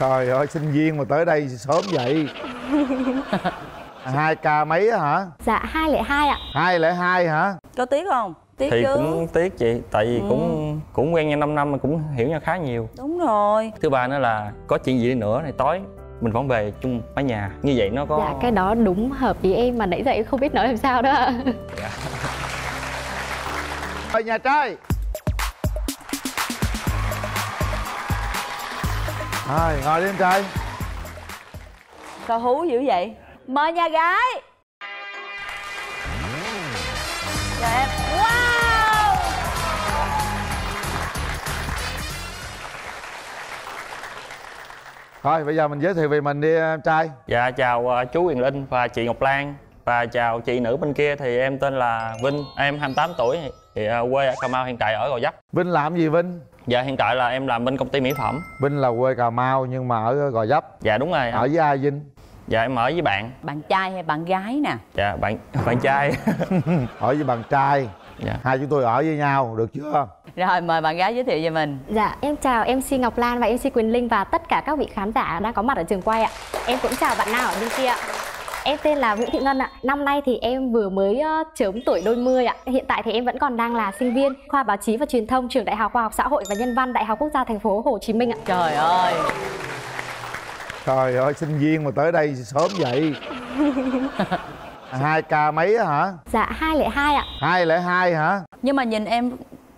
trời ơi sinh viên mà tới đây sớm vậy? Hai ca mấy á hả? Dạ hai lẻ hai ạ. Hai lẻ hai hả? Có tiếc không? Tiếc thì chứ. cũng tiếc chị tại vì Ừ. cũng cũng quen nhau 5 năm mà cũng hiểu nhau khá nhiều. Đúng rồi. Thứ ba nữa là có chuyện gì đi nữa thì tối mình vẫn về chung mái nhà. Như vậy nó có Dạ cái đó đúng hợp ý em mà nãy giờ em không biết nói làm sao đó. Ạ. Mời nhà trai Rồi, ngồi đi em trai. Sao hú dữ vậy? Mời nhà gái. Chào em. Wow! Thôi bây giờ mình giới thiệu về mình đi em trai. Dạ chào ờ, chú Quyền Linh và chị Ngọc Lan. Và chào chị nữ bên kia thì em tên là Vinh. Em 28 tuổi thì ờ, quê ở Cà Mau hiện tại ở Gò Vấp. Vinh làm gì Vinh? Dạ hiện tại là em làm bên công ty mỹ phẩm. Vinh là quê Cà Mau nhưng mà ở Gò Vấp. Dạ đúng rồi. Ở với ai Vinh? dạ em ở với bạn. Bạn trai hay bạn gái nè? Dạ bạn bạn trai. Ở với bạn trai. Dạ. Hai chúng tôi ở với nhau, được chưa? rồi mời bạn gái giới thiệu về mình. Dạ em chào MC Ngọc Lan và MC Quỳnh Linh và tất cả các vị khán giả đang có mặt ở trường quay ạ. Em cũng chào bạn nào ở bên kia. ạ Em tên là Vũ Thị Ngân ạ. Năm nay thì em vừa mới ờ, chớm tuổi đôi mươi ạ. Hiện tại thì em vẫn còn đang là sinh viên Khoa báo chí và truyền thông trường Đại học Khoa học Xã hội và Nhân văn Đại học Quốc gia thành phố Hồ Chí Minh ạ. Trời ơi. Trời ơi, sinh viên mà tới đây sớm vậy? Hai ca mấy á hả? Dạ hai lẻ hai ạ. Hai lẻ hai hả? nhưng mà nhìn em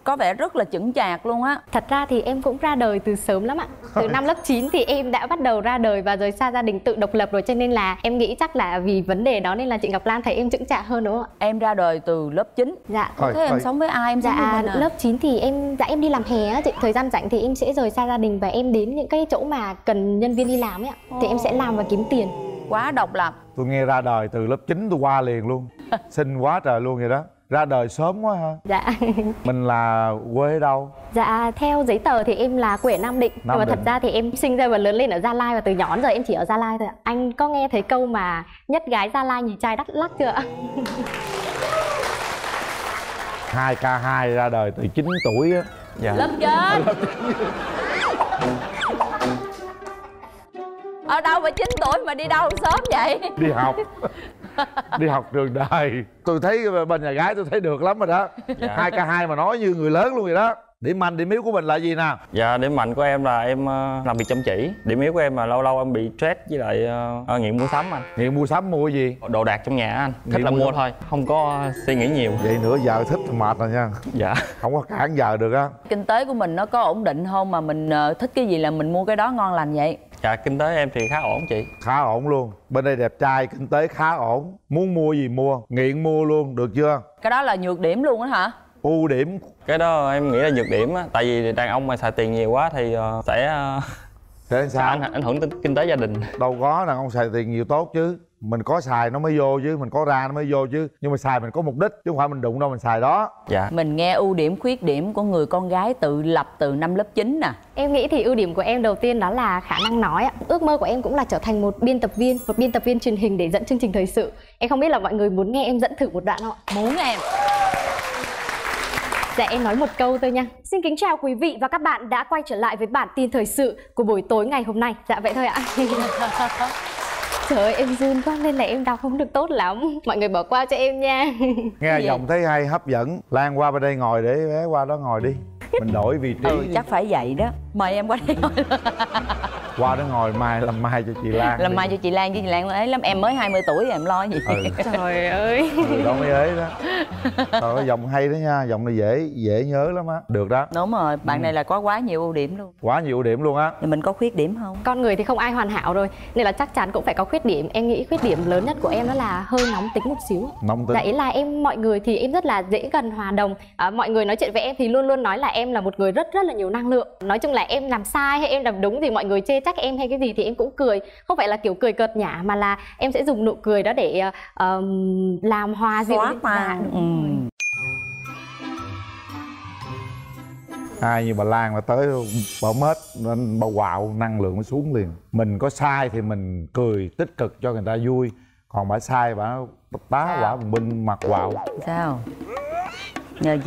có vẻ rất là chững chạc luôn á. Thật ra thì em cũng ra đời từ sớm lắm ạ. Từ năm lớp 9 thì em đã bắt đầu ra đời và rời xa gia đình tự độc lập rồi Cho nên là em nghĩ chắc là vì vấn đề đó nên là chị Ngọc Lan thấy em chững chạc hơn đúng không ạ? em ra đời từ lớp 9 Dạ. Thôi, thế em sống với ai em sống Dạ à? lớp 9 thì em dạ em đi làm hè á chị. Thời gian rảnh thì em sẽ rời xa gia đình và em đến những cái chỗ mà cần nhân viên đi làm ấy ạ. Thì em sẽ làm và kiếm tiền. Quá độc lập. Tôi nghe ra đời từ lớp 9 tôi qua liền luôn. Xinh quá trời luôn vậy đó Ra đời sớm quá ha. Dạ. Mình là quê đâu? Dạ theo giấy tờ thì em là quê Nam Định. Nam Nhưng mà thật ra thì em sinh ra và lớn lên ở Gia Lai Và từ nhỏ đến giờ em chỉ ở Gia Lai thôi Anh có nghe thấy câu mà nhất gái Gia Lai nhìn trai đắt lắc chưa ạ? 2K2 ra đời từ 9 tuổi á. Dạ. Lớp trên ở đâu mà 9 tuổi mà đi đâu sớm vậy? Đi học Đi học trường đời Tôi thấy bên nhà gái tôi thấy được lắm rồi đó. Dạ. 2K2 mà nói như người lớn luôn vậy đó. Điểm mạnh, điểm yếu của mình là gì nào? Dạ điểm mạnh của em là em ờ, làm việc chăm chỉ. Điểm yếu của em là lâu lâu em bị stress với lại ờ, nghiện mua sắm anh. Nghiện mua sắm mua gì? Đồ đạc trong nhà anh. Thích Nghiện là mua mua thôi Không có suy nghĩ nhiều. Vậy nữa giờ thích thì mệt rồi nha. Dạ. Không có cản giờ được á. Kinh tế của mình nó có ổn định không? Mà mình thích cái gì là mình mua cái đó ngon lành vậy Dạ kinh tế em thì khá ổn chị. Khá ổn luôn. Bên đây đẹp trai, kinh tế khá ổn. Muốn mua gì mua, nghiện mua luôn, được chưa? cái đó là nhược điểm luôn á hả? Ưu điểm. Cái đó em nghĩ là nhược điểm á Tại vì đàn ông mà xài tiền nhiều quá thì ờ, sẽ ờ, Thế sẽ sao? ảnh, ảnh hưởng tới kinh tế gia đình. Đâu có đàn ông xài tiền nhiều tốt chứ Mình có xài nó mới vô chứ, mình có ra nó mới vô chứ Nhưng mà xài mình có mục đích chứ không phải mình đụng đâu mình xài đó Dạ mình nghe ưu điểm khuyết điểm của người con gái tự lập từ năm lớp 9 nè Em nghĩ thì ưu điểm của em đầu tiên đó là khả năng nói ạ. Ước mơ của em cũng là trở thành một biên tập viên, một biên tập viên truyền hình để dẫn chương trình thời sự. Em không biết là mọi người muốn nghe em dẫn thử một đoạn không ạ? muốn em Dạ em nói một câu thôi nha. Xin kính chào quý vị và các bạn đã quay trở lại với bản tin thời sự của buổi tối ngày hôm nay. Dạ vậy thôi ạ. Trời ơi em run quá nên là em đọc không được tốt lắm. Mọi người bỏ qua cho em nha. Nghe giọng thấy hay hấp dẫn Lan qua bên đây ngồi để bé qua đó ngồi đi Mình đổi vị trí ừ chắc phải vậy đó mời em qua đây ngồi Qua đó ngồi mai làm mai cho chị Lan làm đi. mai cho chị Lan chứ chị Lan ấy lắm em mới 20 tuổi em lo gì? Ừ. Trời ơi. Đó mới ế đó. Trời ơi, giọng hay đó nha Giọng này dễ dễ nhớ lắm á. Được đó. Đúng rồi bạn này là có quá nhiều ưu điểm luôn. Quá nhiều ưu điểm luôn á. Thì mình có khuyết điểm không? Con người thì không ai hoàn hảo rồi Nên là chắc chắn cũng phải có khuyết điểm. Em nghĩ khuyết điểm lớn nhất của em đó là hơi nóng tính một xíu. Nóng tính. Dạ ý là em mọi người thì em rất là dễ gần hòa đồng. À, Mọi người nói chuyện với em thì luôn luôn nói là em là một người rất rất là nhiều năng lượng. Nói chung là em làm sai hay em làm đúng thì mọi người chê trách em hay cái gì thì em cũng cười. Không phải là kiểu cười cợt nhả mà là em sẽ dùng nụ cười đó để ờm, làm hòa dịu Dạ, đúng ừ. ai như bà Lan mà tới bỏ mết nên bà quạo năng lượng nó xuống liền. Mình có sai thì mình cười tích cực cho người ta vui. Còn bà sai bà tá quả binh mặt quạo. Sao? Nhờ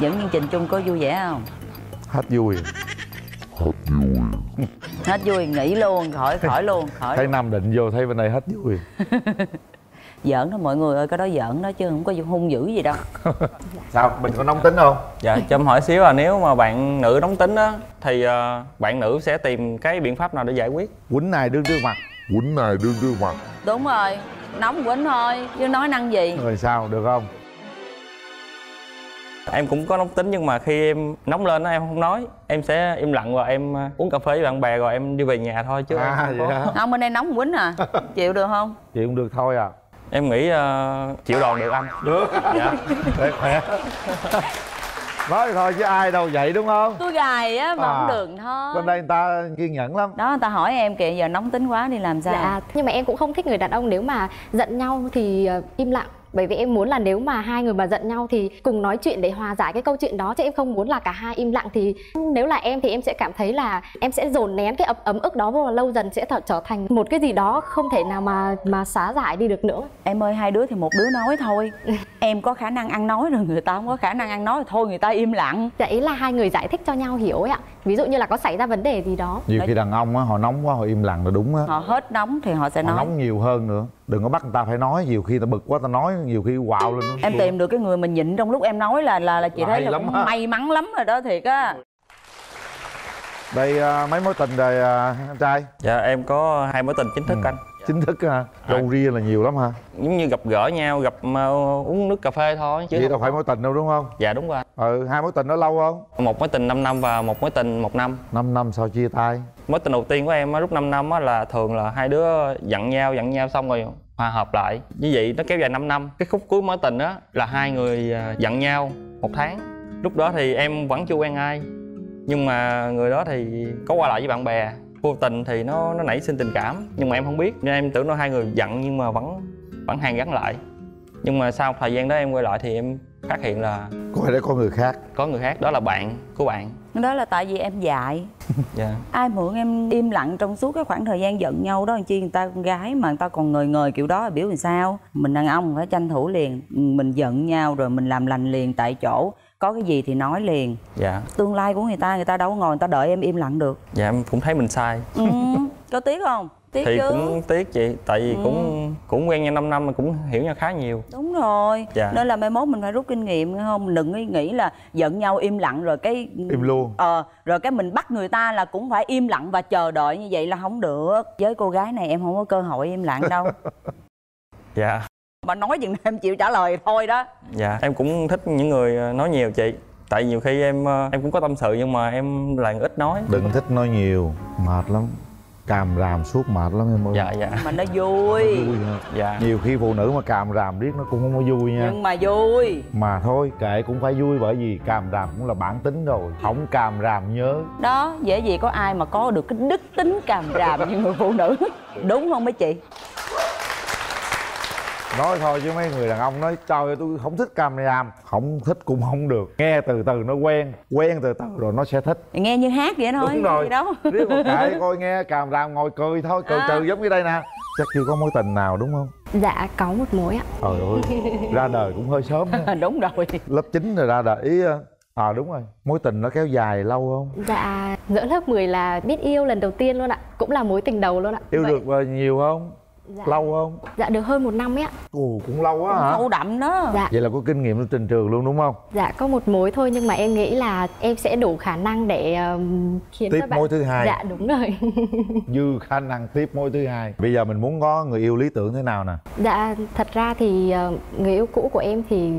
dẫn chương trình chung có vui vẻ không? Hết vui Hết vui. Hết vui nghỉ luôn khỏi khỏi luôn khỏi thấy nam định vô thấy bên đây hết vui. Giỡn đó mọi người ơi cái đó giỡn đó chứ không có hung dữ gì đâu. Sao mình có nóng tính không? Dạ cho em hỏi xíu là nếu mà bạn nữ nóng tính á thì ờ, bạn nữ sẽ tìm cái biện pháp nào để giải quyết? Quýnh này đứng trước mặt? Quýnh này đương đương mặt? Đúng rồi nóng quýnh thôi chứ nói năng gì. Rồi sao được không em cũng có nóng tính nhưng mà khi em nóng lên á em không nói. Em sẽ im lặng và em ờ, uống cà phê với bạn bè rồi em đi về nhà thôi chứ. Em à không vậy không bên đây nóng quýnh à. Chịu được không? Chịu được thôi à. Em nghĩ ờ, chịu đòn được anh. Được. Dạ. Để khỏe nói thôi chứ ai đâu vậy đúng không? Tôi gài á mà À. không được thôi. bên đây người ta kiên nhẫn lắm. Đó người ta hỏi em kìa giờ nóng tính quá đi làm sao? Dạ, nhưng mà em cũng không thích người đàn ông nếu mà giận nhau thì ờ, im lặng bởi vì em muốn là nếu mà hai người mà giận nhau thì cùng nói chuyện để hòa giải cái câu chuyện đó chứ em không muốn là cả hai im lặng thì nếu là em thì em sẽ cảm thấy là em sẽ dồn nén cái ấm, ấm ức đó vô và lâu dần sẽ trở, trở thành một cái gì đó không thể nào mà mà xá giải đi được nữa. Em ơi hai đứa thì một đứa nói thôi. Em có khả năng ăn nói rồi người ta không có khả năng ăn nói thì thôi người ta im lặng. Dạ ý là hai người giải thích cho nhau hiểu ấy ạ. Ví dụ như là có xảy ra vấn đề gì đó. Nhiều khi đàn ông á họ nóng quá họ im lặng là đúng á. Họ hết nóng thì họ sẽ họ nói. nóng nhiều hơn nữa đừng có bắt người ta phải nói nhiều khi ta bực quá ta nói nhiều khi quạo lên nó em tìm được cái người mình nhịn trong lúc em nói là là là chị Là thấy là lắm cũng may mắn lắm rồi đó thiệt á. Đây à, mấy mối tình rồi à, anh trai? Dạ em có hai mối tình chính thức anh. Chính thức ha râu ria là nhiều lắm ha giống như gặp gỡ nhau gặp ờ, uống nước cà phê thôi chứ. Vậy đâu phải mối tình đâu đúng không? Dạ đúng rồi. Ừ hai mối tình đó lâu không? Một mối tình 5 năm và một mối tình một năm. 5 năm sau chia tay mối tình đầu tiên của em á, lúc 5 năm á, là thường là hai đứa giận nhau giận nhau xong rồi hòa hợp lại. Như vậy nó kéo dài 5 năm. Cái khúc cuối mối tình á là hai người à, giận nhau một tháng. Lúc đó thì em vẫn chưa quen ai. Nhưng mà người đó thì có qua lại với bạn bè. Vô tình thì nó nó nảy sinh tình cảm. Nhưng mà em không biết. Nên em tưởng nó hai người giận nhưng mà vẫn vẫn hàn gắn lại. Nhưng mà sau một thời gian đó em quay lại thì em phát hiện là có để có người khác? Có người khác. Đó là bạn của bạn đó là tại vì em dại. Dạ. Ai mượn em im lặng trong suốt cái khoảng thời gian giận nhau đó chi người ta con gái mà người ta còn ngời ngời kiểu đó biểu làm sao? Mình đàn ông phải tranh thủ liền mình giận nhau rồi mình làm lành liền tại chỗ có cái gì thì nói liền. Dạ. Tương lai của người ta người ta đâu có ngồi người ta đợi em im lặng được. Dạ em cũng thấy mình sai. Ừ, có tiếc không tiếc thì chứ. cũng tiếc chị tại vì Ừ. cũng cũng quen nhau 5 năm mà cũng hiểu nhau khá nhiều. Đúng rồi. Dạ. nên là mai mốt mình phải rút kinh nghiệm nghe không? Đừng có nghĩ là giận nhau im lặng rồi cái im luôn. Ờ rồi cái mình bắt người ta là cũng phải im lặng và chờ đợi như vậy là không được. Với cô gái này em không có cơ hội im lặng đâu. Dạ. Mà nói chừng em chịu trả lời thôi đó. Dạ. Em cũng thích những người ờ, nói nhiều chị. Tại nhiều khi em ờ, em cũng có tâm sự nhưng mà em là ít nói. Đừng thích nói nhiều. Mệt lắm càm ràm suốt mệt lắm em ơi. Dạ dạ. Mà nó vui. Vui ha. dạ. Nhiều khi phụ nữ mà càm ràm riết nó cũng không có vui nha. Nhưng mà vui. Mà thôi kệ cũng phải vui bởi vì càm ràm cũng là bản tính rồi. Không càm ràm nhớ. Đó dễ gì có ai mà có được cái đức tính càm ràm như người phụ nữ. Đúng không mấy chị nói thôi chứ mấy người đàn ông nói trời ơi tôi không thích càm ràm không thích cũng không được. Nghe từ từ nó quen quen từ từ rồi nó sẽ thích. Nghe như hát vậy thôi đúng rồi. gì đâu. Một kệ coi nghe càm ràm ngồi cười thôi cười À. trừ giống như đây nè. Chắc chưa có mối tình nào đúng không? Dạ có một mối ạ. Trời ơi ra đời cũng hơi sớm đúng rồi. Lớp 9 rồi ra đời ý à đúng rồi. Mối tình nó kéo dài lâu không? Dạ giữa lớp 10 là biết yêu lần đầu tiên luôn ạ. Cũng là mối tình đầu luôn ạ. Yêu Vậy- được ờ, nhiều không dạ, lâu không? Dạ được hơn một năm ấy ạ. Ồ cũng lâu quá hả? Sâu đậm đó. Dạ. Vậy là có kinh nghiệm trên trường luôn đúng không? Dạ có một mối thôi nhưng mà em nghĩ là em sẽ đủ khả năng để um, khiến tiếp bạn mối thứ hai. Dạ đúng rồi. dư khả năng tiếp mối thứ hai. Bây giờ mình muốn có người yêu lý tưởng thế nào nè? Dạ thật ra thì uh, người yêu cũ của em thì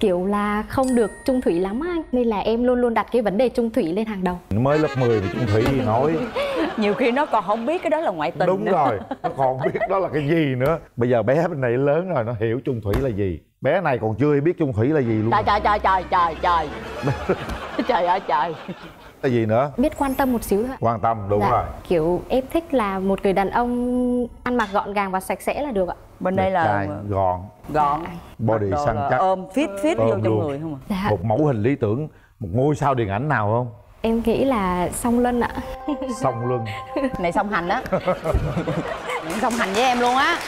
kiểu là không được trung thủy lắm anh. Nên là em luôn luôn đặt cái vấn đề trung thủy lên hàng đầu. mới lớp 10 thì chung thủy gì nói nhiều khi nó còn không biết cái đó là ngoại tình đúng nữa. rồi nó còn biết đó là cái gì nữa. Bây giờ bé bên này lớn rồi nó hiểu chung thủy là gì. Bé này còn chưa biết chung thủy là gì luôn. Trời trời trời trời trời trời. Trời ơi trời. Là gì nữa? Biết quan tâm một xíu thôi. ạ. quan tâm đúng dạ, rồi. Kiểu em thích là một người đàn ông ăn mặc gọn gàng và sạch sẽ là được ạ. bên đây là trai, gọn. Gọn. Body săn chắc. ôm fit fit vô trong người không à? Dạ. Một mẫu hình lý tưởng một ngôi sao điện ảnh nào không em nghĩ là song luân ạ. song luân. Này song hành á. Song hành với em luôn á.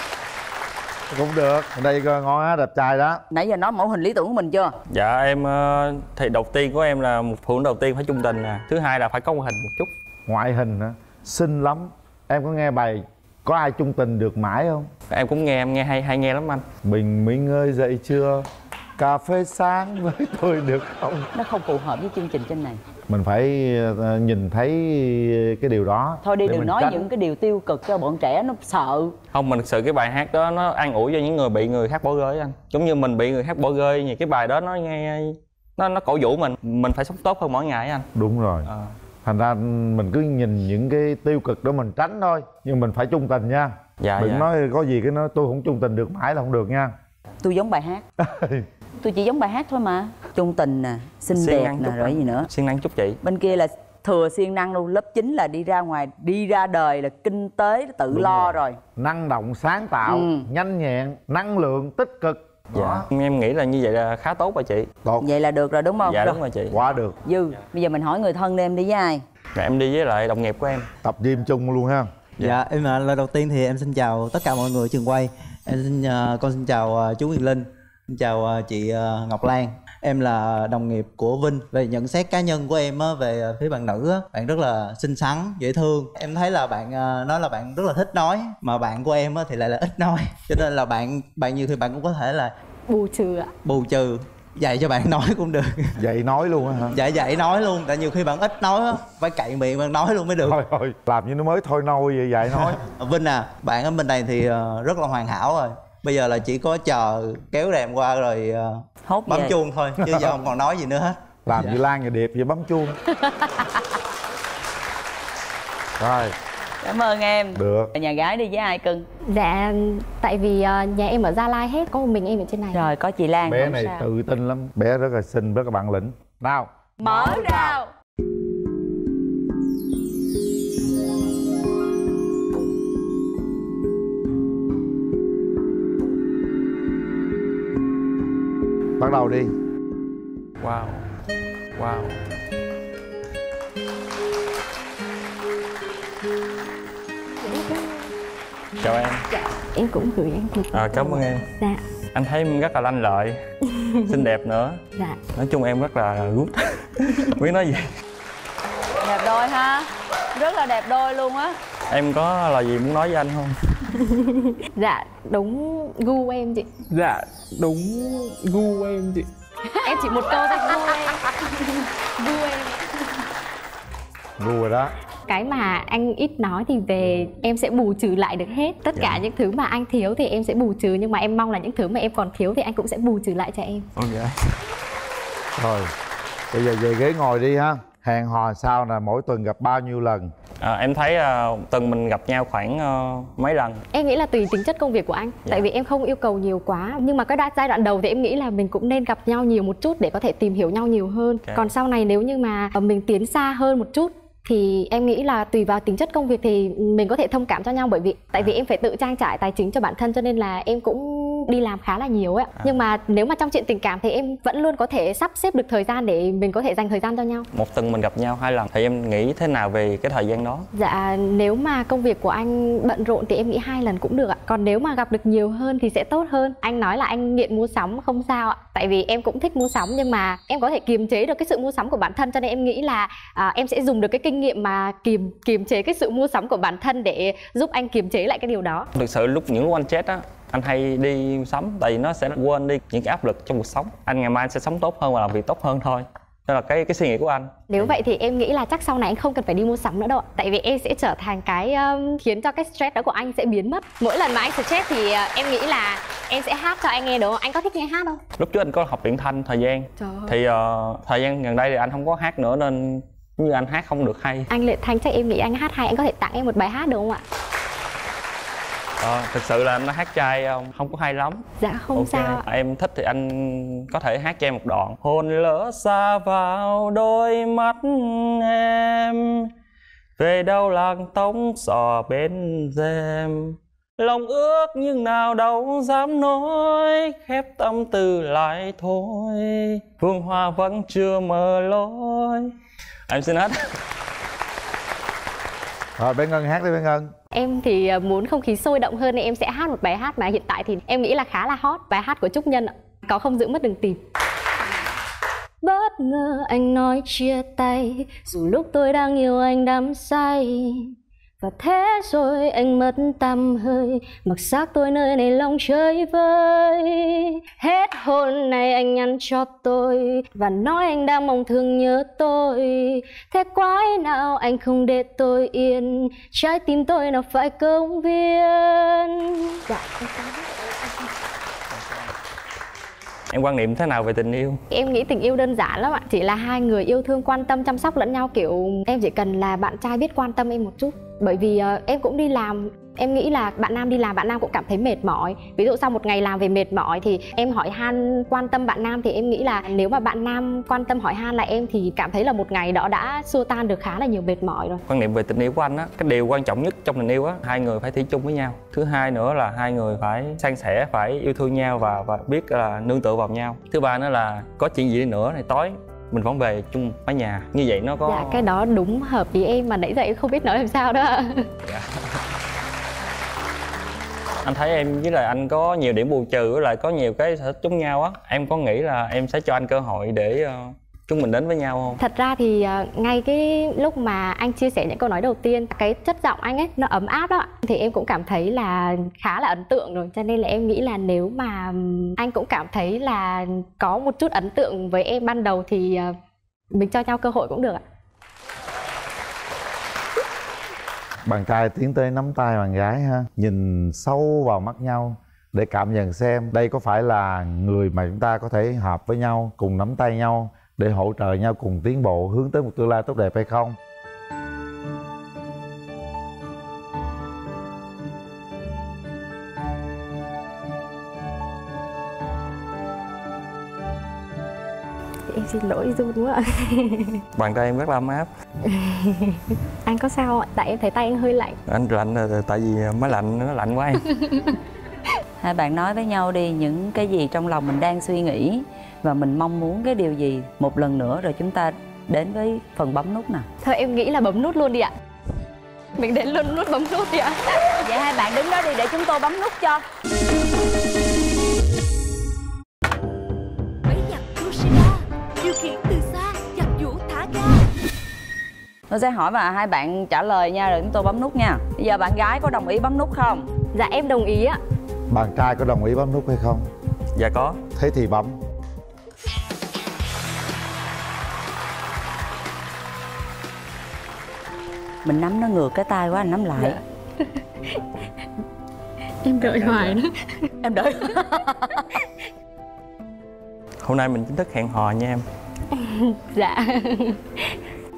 Cũng được đây coi ngon á đẹp trai đó. Nãy giờ nói mẫu hình lý tưởng của mình chưa? Dạ em ờ, thì đầu tiên của em là một phụ nữ đầu tiên phải trung tình nè. Thứ hai là phải có ngoại hình một chút. Ngoại hình nữa xinh lắm. Em có nghe bài có ai chung tình được mãi không? Em cũng nghe em nghe hay hay nghe lắm anh. Bình minh ơi dậy chưa? Cà phê sáng với tôi được không? Nó không phù hợp với chương trình trên này mình phải ờ, nhìn thấy cái điều đó thôi đi đừng nói tránh. những cái điều tiêu cực cho bọn trẻ nó sợ. Không mình thực sự cái bài hát đó nó an ủi cho những người bị người khác bỏ rơi anh. Giống như mình bị người khác bỏ rơi thì cái bài đó nó nghe nó nó cổ vũ mình. Mình phải sống tốt hơn mỗi ngày anh. Đúng rồi. Ờ. thành ra mình cứ nhìn những cái tiêu cực đó mình tránh thôi nhưng mình phải chung tình nha. Dạ, đừng dạ. nói có gì cái nói tôi không chung tình được mãi là không được nha. Tôi giống bài hát. Tôi chỉ giống bài hát thôi mà chung tình nè xinh Siêng đẹp nè rồi gì nữa. Siêng năng chúc chị. Bên kia là thừa siêng năng luôn lớp 9 là đi ra ngoài đi ra đời là kinh tế tự Đúng lo rồi. rồi. năng động sáng tạo Ừ. nhanh nhẹn năng lượng tích cực. Dạ. Em nghĩ là như vậy là khá tốt rồi chị. Tốt. Vậy là được rồi đúng không? Dạ đúng rồi chị. Quá được. Dư bây giờ mình hỏi người thân đi em đi với ai? Dạ, em đi với lại đồng nghiệp của em. Tập gym chung luôn ha. Dạ, em là lời đầu tiên thì em xin chào tất cả mọi người trường quay. Em xin ờ, con xin chào ờ, chú Huyền Linh, xin chào ờ, chị ờ, Ngọc Lan. Em là đồng nghiệp của Vinh. Về nhận xét cá nhân của em á, về phía bạn nữ á, bạn rất là xinh xắn, dễ thương. Em thấy là bạn ờ, nói là bạn rất là thích nói, mà bạn của em á, thì lại là ít nói. Cho nên là bạn bạn nhiều khi bạn cũng có thể là bù trừ ạ bù trừ dạy cho bạn nói cũng được vậy nói luôn á hả dạy dạy nói luôn tại nhiều khi bạn ít nói á phải cậy miệng bạn nói luôn mới được thôi thôi làm như nó mới thôi nôi vậy vậy nói Vinh à, bạn ở bên này thì ờ, rất là hoàn hảo rồi. Bây giờ là chỉ có chờ kéo rèm qua rồi ờ, hốt bấm về. chuông thôi chứ giờ không còn nói gì nữa hết. làm Dạ. như lan và điệp vậy bấm chuông. Rồi. Cảm ơn em. Được. Nhà gái đi với ai cưng? Dạ tại vì ờ, nhà em ở gia lai hết có một mình em ở trên này. Rồi có chị lan bé này sao. tự tin lắm. Bé rất là xinh rất là bản lĩnh. Nào. Mở rào bắt đầu đi. Wow. Wow. Chào em. Dạ em cũng gửi anh một à, cảm ơn em. Dạ. Anh thấy em rất là lanh lợi xinh đẹp nữa. Dạ. Nói chung em rất là good. Biết nói gì? Đẹp đôi ha. Rất là đẹp đôi luôn á. Em có lời gì muốn nói với anh không dạ đúng gu em chị. Dạ đúng gu em chị. Em chỉ một câu thôi. Gu em. Gu em gu rồi đó. Cái mà anh ít nói thì về em sẽ bù trừ lại được hết. Tất cả những thứ mà anh thiếu thì em sẽ bù trừ nhưng mà em mong là những thứ mà em còn thiếu thì anh cũng sẽ bù trừ lại cho em. Ok rồi bây giờ về ghế ngồi đi ha. Hẹn hò sao nè mỗi tuần gặp bao nhiêu lần à, em thấy uh, tuần mình gặp nhau khoảng ờ, mấy lần. Em nghĩ là tùy tính chất công việc của anh. Tại vì em không yêu cầu nhiều quá. Nhưng mà cái đoạn giai đoạn đầu thì em nghĩ là mình cũng nên gặp nhau nhiều một chút để có thể tìm hiểu nhau nhiều hơn. Ok. còn sau này nếu như mà ờ, mình tiến xa hơn một chút thì em nghĩ là tùy vào tính chất công việc thì mình có thể thông cảm cho nhau. Bởi vì tại vì em phải tự trang trải tài chính cho bản thân cho nên là em cũng đi làm khá là nhiều ấy ạ. nhưng mà nếu mà trong chuyện tình cảm thì em vẫn luôn có thể sắp xếp được thời gian để mình có thể dành thời gian cho nhau. Một tuần mình gặp nhau hai lần thì em nghĩ thế nào về cái thời gian đó? Dạ nếu mà công việc của anh bận rộn thì em nghĩ hai lần cũng được ạ. Còn nếu mà gặp được nhiều hơn thì sẽ tốt hơn. Anh nói là anh nghiện mua sắm không sao ạ. Tại vì em cũng thích mua sắm nhưng mà em có thể kiềm chế được cái sự mua sắm của bản thân Cho nên em nghĩ là à, em sẽ dùng được cái kinh nghiệm mà kiềm kiềm chế cái sự mua sắm của bản thân Để giúp anh kiềm chế lại cái điều đó. Thực sự lúc những lúc anh chết á anh hay đi sắm tại vì nó sẽ quên đi những cái áp lực trong cuộc sống. Anh ngày mai anh sẽ sống tốt hơn và làm việc tốt hơn thôi. Đó là cái cái suy nghĩ của anh. Nếu vậy thì em nghĩ là chắc sau này anh không cần phải đi mua sắm nữa đâu ạ. Tại vì em sẽ trở thành cái um, khiến cho cái stress đó của anh sẽ biến mất. Mỗi lần mà anh stress thì uh, em nghĩ là em sẽ hát cho anh nghe đúng không? Anh có thích nghe hát không? lúc trước anh có học luyện thanh thời gian. Trời ơi. thì ờ, thời gian gần đây thì anh không có hát nữa nên như anh hát không được hay. Anh lệ thanh chắc em nghĩ anh hát hay anh có thể tặng em một bài hát được không ạ ờ, thực sự là anh hát trai không không có hay lắm. Dạ không Ok, sao ạ. em thích thì anh có thể hát cho em một đoạn. Hồn lỡ xa vào đôi mắt em Về đâu làng tống sò bên rèm Lòng ước nhưng nào đâu dám nói Khép tâm tư lại thôi. Phương hoa vẫn chưa mở lối. Em xin hết rồi bé ngân hát đi bé ngân. Em thì à, muốn không khí sôi động hơn nên em sẽ hát một bài hát mà hiện tại thì em nghĩ là khá là hot, bài hát của trúc nhân ạ. Có không giữ mất đừng tìm. Bất ngờ anh nói chia tay, Dù lúc tôi đang yêu anh đắm say và thế rồi anh mất tâm hơi Mặc xác tôi nơi này lòng chơi vơi. Hết hôn này anh nhắn cho tôi Và nói anh đang mong thương nhớ tôi. Thế quái nào anh không để tôi yên Trái tim tôi nào phải công viên. Dạ, em quan niệm thế nào về tình yêu? Em nghĩ tình yêu đơn giản lắm ạ. Chỉ là hai người yêu thương quan tâm chăm sóc lẫn nhau Kiểu em chỉ cần là bạn trai biết quan tâm em một chút. Bởi vì uh, em cũng đi làm Em nghĩ là bạn nam đi làm bạn nam cũng cảm thấy mệt mỏi. Ví dụ sau một ngày làm về mệt mỏi Thì em hỏi han quan tâm bạn nam Thì em nghĩ là nếu mà bạn nam quan tâm hỏi han là em Thì cảm thấy là một ngày đó đã xua tan được khá là nhiều mệt mỏi rồi. Quan niệm về tình yêu của anh á cái điều quan trọng nhất trong tình yêu á hai người phải thủy chung với nhau. Thứ hai nữa là hai người phải san sẻ phải yêu thương nhau và và biết là nương tựa vào nhau. Thứ ba nữa là có chuyện gì đi nữa thì tối mình vẫn về chung mái nhà. Như vậy nó có Dạ cái đó đúng hợp ý em mà nãy giờ em không biết nói làm sao đó. Ạ anh thấy em với lại anh có nhiều điểm bù trừ, với lại có nhiều cái sở thích giống nhau á. Em có nghĩ là em sẽ cho anh cơ hội để ờ, chúng mình đến với nhau không? Thật ra thì ờ, ngay cái lúc mà anh chia sẻ những câu nói đầu tiên, Cái chất giọng anh ấy nó ấm áp đó, Thì em cũng cảm thấy là khá là ấn tượng rồi. Cho nên là em nghĩ là nếu mà anh cũng cảm thấy là có một chút ấn tượng với em ban đầu Thì ờ, mình cho nhau cơ hội cũng được ạ. Bạn trai tiến tới nắm tay bạn gái ha. Nhìn sâu vào mắt nhau để cảm nhận xem đây có phải là người mà chúng ta có thể hợp với nhau, cùng nắm tay nhau để hỗ trợ nhau cùng tiến bộ, hướng tới một tương lai tốt đẹp hay không. Xin lỗi run quá ạ? Bàn tay em rất là ấm áp. Anh có sao không ạ? Tại em thấy tay anh hơi lạnh. Anh lạnh là tại vì máy lạnh nó lạnh quá em. Hai bạn nói với nhau đi những cái gì trong lòng mình đang suy nghĩ và mình mong muốn cái điều gì một lần nữa rồi chúng ta đến với phần bấm nút nào. Thôi em nghĩ là bấm nút luôn đi ạ. Mình đến luôn nút bấm nút đi ạ. Vậy hai bạn đứng đó đi để chúng tôi bấm nút cho tôi sẽ hỏi và hai bạn trả lời nha rồi chúng tôi bấm nút nha. Bây giờ bạn gái có đồng ý bấm nút không? Dạ em đồng ý ạ. Bạn trai có đồng ý bấm nút hay không? Dạ có. Thế thì bấm. Mình nắm nó ngược cái tay quá anh nắm lại. Em đợi hoài nữa. Em đợi. Hôm nay mình chính thức hẹn hò nha em. Dạ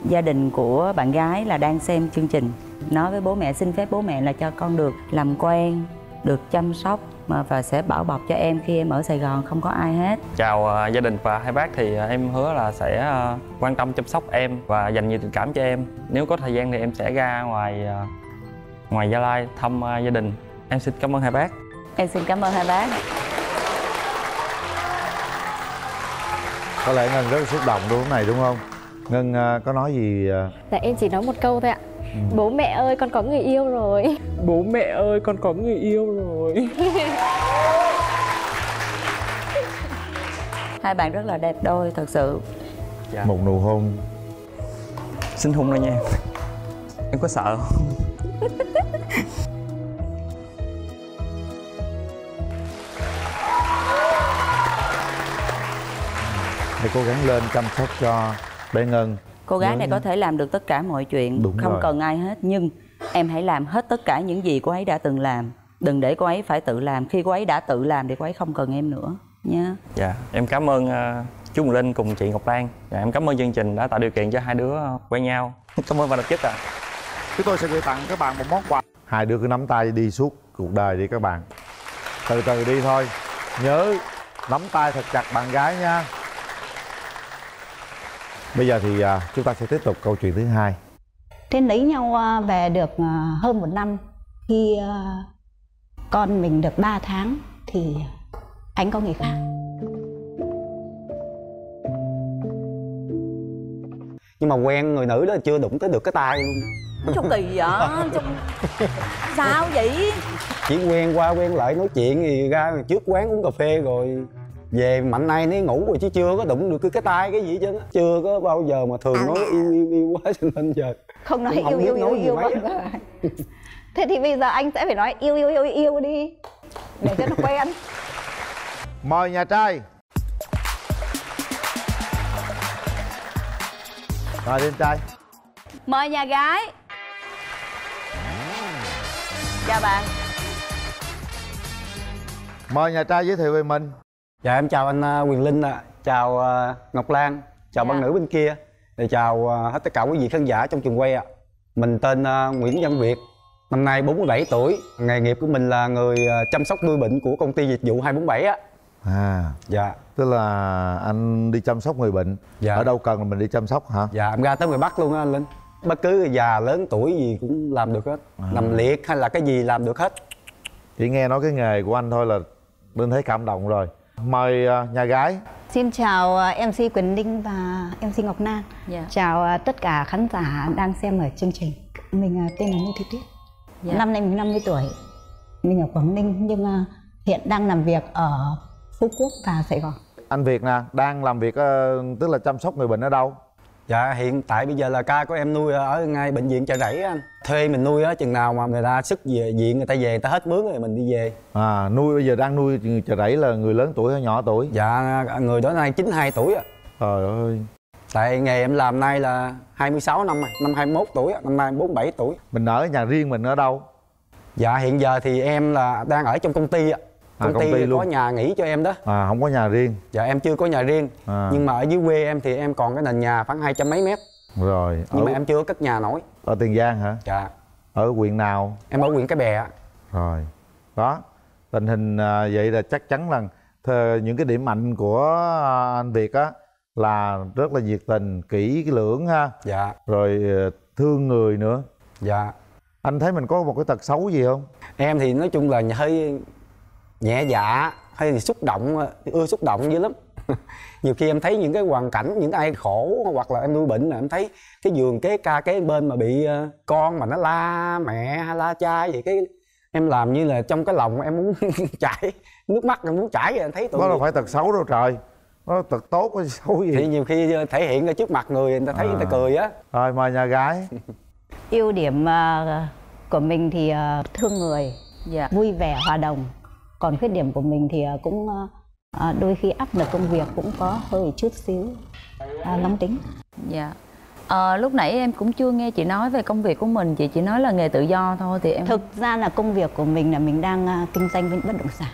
gia đình của bạn gái là đang xem chương trình. Nói với bố mẹ xin phép bố mẹ là cho con được làm quen được chăm sóc mà và sẽ bảo bọc cho em khi em ở Sài Gòn không có ai hết. Chào ờ, gia đình và hai bác. Thì ờ, em hứa là sẽ ờ, quan tâm chăm sóc em và dành nhiều tình cảm cho em. Nếu có thời gian thì em sẽ ra ngoài ngoài gia lai thăm gia đình. Em xin cảm ơn hai bác. Em xin cảm ơn hai bác. Có lẽ ngân rất là xúc động đúng này đúng không ngân à, có nói gì à, Dạ em chỉ nói một câu thôi ạ. Bố mẹ ơi con có người yêu rồi. Bố mẹ ơi con có người yêu rồi. Hai bạn rất là đẹp đôi thật sự. Dạ. một nụ hôn. Xin hôn rồi nha em. Em có sợ không? Hãy cố gắng lên chăm sóc cho bé ngân. Cô gái Nếu này có thể làm được tất cả mọi chuyện Đúng không rồi. cần ai hết nhưng em hãy làm hết tất cả những gì cô ấy đã từng làm. Đừng để cô ấy phải tự làm. Khi cô ấy đã tự làm thì cô ấy không cần em nữa nha. Dạ em cảm ơn ờ, chú Quỳnh Linh cùng chị Ngọc Lan. Dạ, em cảm ơn chương trình đã tạo điều kiện cho hai đứa ờ, quen nhau. Cảm ơn ban tổ chức ạ. Chúng tôi sẽ gửi tặng các bạn một món quà. Hai đứa cứ nắm tay đi suốt cuộc đời đi các bạn. Từ từ đi thôi. Nhớ nắm tay thật chặt bạn gái nha bây giờ thì à, chúng ta sẽ tiếp tục câu chuyện thứ hai. Thế lấy nhau à, về được à, hơn một năm Khi con mình được 3 tháng Thì anh có người khác nhưng mà quen người nữ đó chưa đụng tới được cái tay luôn. Sao kỳ vậy Sao- sao vậy? Chỉ quen qua quen lại nói chuyện thì ra trước quán uống cà phê rồi về mạnh nay nó ngủ rồi chứ chưa có đụng được cái, cái tay cái gì chứ chưa có bao giờ mà thường nói yêu yêu yêu quá cho nên giờ không nói không yêu yêu yêu nói gì yêu mấy rồi thế thì bây giờ anh sẽ phải nói yêu yêu yêu yêu đi. Để cho nó quen. Mời nhà trai. Đi em trai. Mời nhà gái. Chào bạn. Mời nhà trai giới thiệu về mình dạ em chào anh à, quyền linh ạ. Chào à, ngọc lan. Chào Dạ. bạn nữ bên kia. Để chào à, hết tất cả quý vị khán giả trong trường quay ạ. Mình tên à, nguyễn văn việt. Năm nay 47 tuổi. Nghề nghiệp của mình là người à, chăm sóc nuôi bệnh của công ty dịch vụ 247 á à. Dạ. Tức là anh đi chăm sóc người bệnh. Dạ. ở đâu cần là mình đi chăm sóc hả? Dạ em ra tới ngoài bắc luôn á anh linh. Bất cứ già lớn tuổi gì cũng làm được hết. À. nằm liệt hay là cái gì làm được hết. Chỉ nghe nói cái nghề của anh thôi là linh thấy cảm động rồi mời à, nhà gái. Xin chào à, MC Quyền Linh và MC Ngọc Lan Dạ. chào à, tất cả khán giả đang xem ở chương trình. Mình tên là Ngô Thị Tuyết. Dạ. năm nay mình 50 tuổi. Mình ở Quảng Ninh nhưng hiện đang làm việc ở Phú Quốc và Sài Gòn. Anh việt nè đang làm việc ờ, tức là chăm sóc người bệnh ở đâu dạ hiện tại bây giờ là ca của em nuôi ở ngay bệnh viện chợ rẫy anh. Thuê mình nuôi á chừng nào mà người ta sức về viện người ta về người ta hết mướn rồi mình đi về. À nuôi bây giờ đang nuôi chợ rẫy là người lớn tuổi hay nhỏ tuổi? Dạ người đó nay 92 tuổi á trời ơi. Tại nghề em làm nay là 26 năm rồi năm 21 tuổi năm nay 47 tuổi. Mình ở nhà riêng mình ở đâu? Dạ hiện giờ thì em là đang ở trong công ty ạ À, công, công ty, ty có luôn. nhà nghỉ cho em đó. À không có nhà riêng. Dạ em chưa có nhà riêng. À. nhưng mà ở dưới quê em thì em còn cái nền nhà khoảng hai trăm mấy mét. Rồi nhưng ở, mà em chưa cất nhà nổi. ở tiền giang hả? Dạ. Ở huyện nào? Em ở huyện cái bè ạ rồi đó tình hình à, vậy là chắc chắn là thờ- những cái điểm mạnh của à, anh việt á là rất là nhiệt tình kỹ lưỡng ha. Dạ. Rồi ờ, thương người nữa. Dạ. Anh thấy mình có một cái tật xấu gì không? Em thì nói chung là hơi nhẹ dạ hay thì xúc động ưa xúc động dữ lắm. Nhiều khi em thấy những cái hoàn cảnh những ai khổ hoặc là em nuôi bệnh là em thấy cái giường kế ca kế bên mà bị ờ, con mà nó la mẹ hay la cha vậy cái em làm như là trong cái lòng em muốn chảy nước mắt em muốn chảy em thấy tội đó là phải tật xấu đâu trời. Là tật tốt hay xấu gì? Thì nhiều khi ờ, thể hiện ra trước mặt người người ta thấy người ta À. cười á. Rồi mời nhà gái. Ưu điểm à, của mình thì à, thương người dạ. vui vẻ hòa đồng còn khuyết điểm của mình thì à, cũng à, à, đôi khi áp lực công việc cũng có hơi chút xíu. À, nóng tính. Dạ. Ờ, lúc nãy em cũng chưa nghe chị nói về công việc của mình chị chỉ nói là nghề tự do thôi thì em thực ra là công việc của mình là mình đang à, kinh doanh với bất động sản.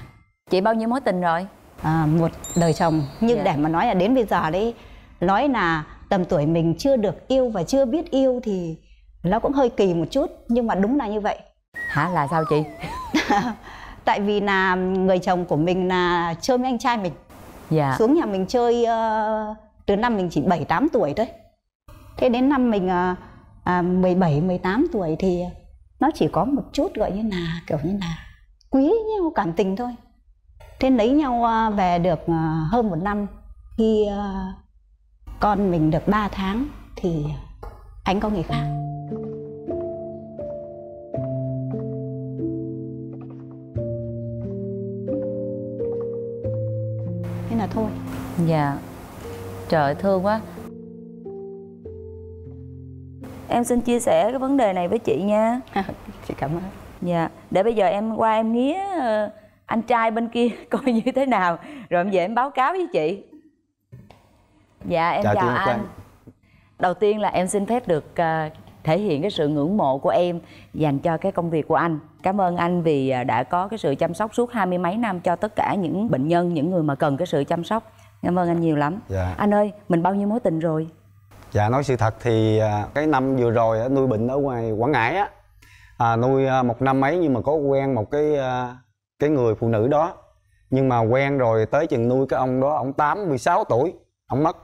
Chị bao nhiêu mối tình rồi? À, một đời chồng. Nhưng Dạ. để mà nói là đến bây giờ đấy nói là tầm tuổi mình chưa được yêu và chưa biết yêu thì nó cũng hơi kỳ một chút nhưng mà đúng là như vậy. Hả? Là sao chị tại vì là người chồng của mình là chơi với anh trai mình dạ xuống nhà mình chơi ờ, từ năm mình chỉ 7 8 tuổi thôi. Thế đến năm mình ờ, à, 17 18 tuổi thì nó chỉ có một chút gọi như là kiểu như là quý nhau cảm tình thôi. Thế lấy nhau ờ, về được ờ, hơn một năm khi ờ, con mình được 3 tháng thì anh có người khác. Dạ. Trời ơi, thương quá. Em xin chia sẻ cái vấn đề này với chị nha. Chị cảm ơn. dạ. Để bây giờ em qua em nghía ờ, anh trai bên kia coi như thế nào. Rồi em về em báo cáo với chị. Dạ em Chào chào, Ngọc anh. Đầu tiên là em xin phép được ờ, thể hiện cái sự ngưỡng mộ của em dành cho cái công việc của anh. Cảm ơn anh vì ờ, đã có cái sự chăm sóc suốt hai mươi mấy năm cho tất cả những bệnh nhân những người mà cần cái sự chăm sóc cảm ơn anh nhiều lắm. Dạ. Anh ơi mình bao nhiêu mối tình rồi? Dạ nói sự thật thì à, cái năm vừa rồi nuôi bệnh ở ngoài Quảng Ngãi á à, nuôi à, một năm mấy nhưng mà có quen một cái à, cái người phụ nữ đó. Nhưng mà quen rồi tới chừng nuôi cái ông đó ông 86 tuổi ông mất.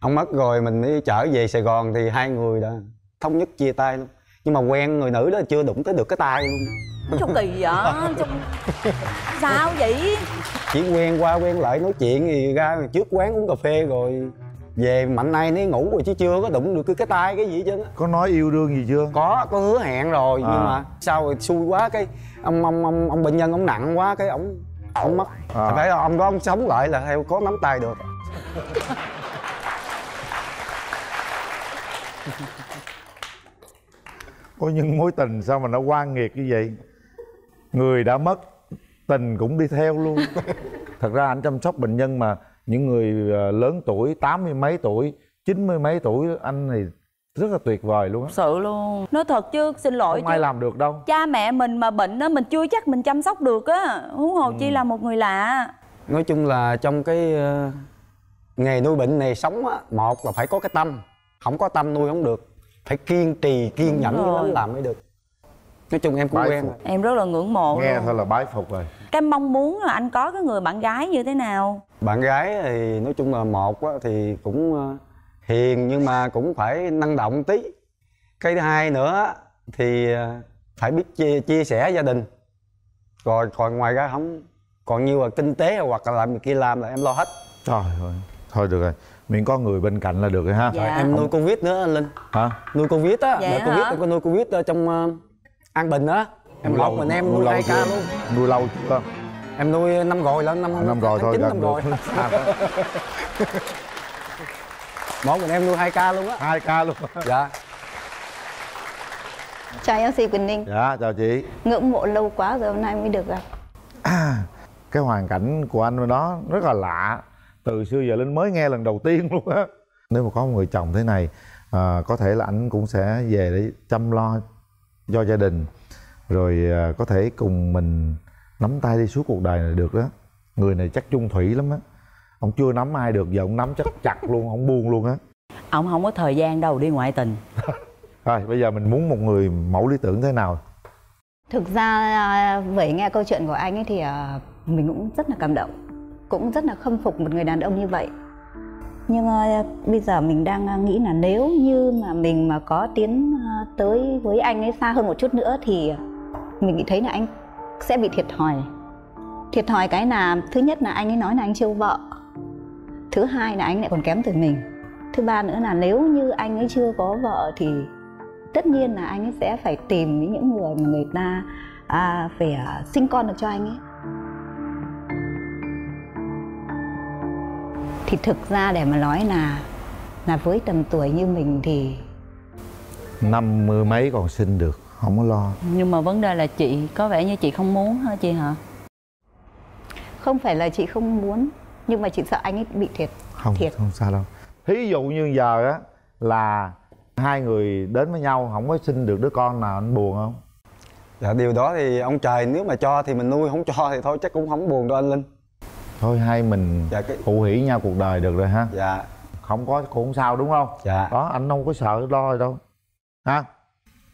Ông mất rồi mình đi trở về Sài Gòn thì hai người đã thống nhất chia tay luôn nhưng mà quen người nữ đó chưa đụng tới được cái tay luôn. Sao kỳ vậy Sao- sao vậy? Chỉ quen qua quen lại nói chuyện thì ra trước quán uống cà phê rồi về mạnh nay nó ngủ rồi chứ chưa có đụng được cái, cái tay cái gì chứ có nói yêu đương gì chưa? Có có hứa hẹn rồi À. nhưng mà sau rồi xui quá cái ông ông ông ông bệnh nhân ông nặng quá cái ông ông mất. À. phải ông đó ông sống lại là theo có nắm tay được có những mối tình sao mà nó quan nghiệt như vậy? Người đã mất tình cũng đi theo luôn. Thật ra anh chăm sóc bệnh nhân mà những người ờ, lớn tuổi tám mươi mấy tuổi chín mươi mấy tuổi anh này rất là tuyệt vời luôn á. Thật sự luôn. Nói thật chứ xin lỗi không ai làm được đâu. Cha mẹ mình mà bệnh á mình chưa chắc mình chăm sóc được á. Huống hồ chi là một người lạ. Nói chung là trong cái ờ, nghề nuôi bệnh này sống á một là phải có cái tâm. Không có tâm nuôi không được phải kiên trì kiên nhẫn lắm làm mới được. Nói chung em cũng Bái quen phục. rồi. Em rất là ngưỡng mộ nghe luôn. thôi là bái phục rồi. Cái mong muốn là anh có cái người bạn gái như thế nào? Bạn gái thì nói chung là một á, thì cũng ờ, hiền nhưng mà cũng phải năng động tí. Cái thứ hai nữa thì ờ, phải biết chia, chia sẻ gia đình. Rồi còn ngoài ra không? Còn như là kinh tế hoặc là làm kia làm là em lo hết. Trời ơi thôi được rồi miễn có người bên cạnh là được rồi ha. Dạ. rồi em nuôi covid nữa anh linh. Hả? Nuôi covid á Dạ. đợt covid em có nuôi covid ở trong ờ, an bình á. Em lâu- mình em nuôi hai ca luôn. Nuôi lâu chưa? Em nuôi năm rồi là năm năm rồi thôi năm rồi. Một mình em nuôi hai ca luôn á. Hai ca luôn. Dạ. Chào MC Quỳnh Ninh. Dạ chào chị. Ngưỡng mộ lâu quá rồi hôm nay mới được gặp. Cái hoàn cảnh của anh đó rất là lạ từ xưa giờ linh mới nghe lần đầu tiên luôn á. Nếu mà có một người chồng thế này à, có thể là anh cũng sẽ về để chăm lo cho gia đình rồi à, có thể cùng mình nắm tay đi suốt cuộc đời này được đó. Người này chắc chung thủy lắm á. Ông chưa nắm ai được giờ ông nắm chắc chặt luôn ông buông luôn á. Ông không có thời gian đâu đi ngoại tình. Rồi bây giờ mình muốn một người mẫu lý tưởng thế nào? Thực ra à, với nghe câu chuyện của anh ấy thì à, mình cũng rất là cảm động cũng rất là khâm phục một người đàn ông như vậy. Nhưng uh, bây giờ mình đang ờ, nghĩ là nếu như mà mình mà có tiến uh, tới với anh ấy xa hơn một chút nữa thì mình nghĩ thấy là anh sẽ bị thiệt thòi. Thiệt thòi cái là thứ nhất là anh ấy nói là anh chưa vợ. Thứ hai là anh lại còn kém tuổi mình. Thứ ba nữa là nếu như anh ấy chưa có vợ thì tất nhiên là anh ấy sẽ phải tìm những người mà người ta à, phải à, sinh con được cho anh ấy. Thì thực ra để mà nói là là với tầm tuổi như mình thì năm mươi mấy còn sinh được không có lo. Nhưng mà vấn đề là chị có vẻ như chị không muốn hả chị hả? Không phải là chị không muốn nhưng mà chị sợ anh ấy bị thiệt không thiệt. không sao đâu. Thí dụ như giờ á là hai người đến với nhau không có sinh được đứa con nào anh buồn không? Dạ điều đó thì ông trời nếu mà cho thì mình nuôi không cho thì thôi chắc cũng không buồn đâu anh linh thôi hai mình dạ cái phụ hỷ nhau cuộc đời được rồi ha. Dạ. Không có cũng không sao đúng không? Dạ. Đó anh không có sợ lo gì đâu. Ha?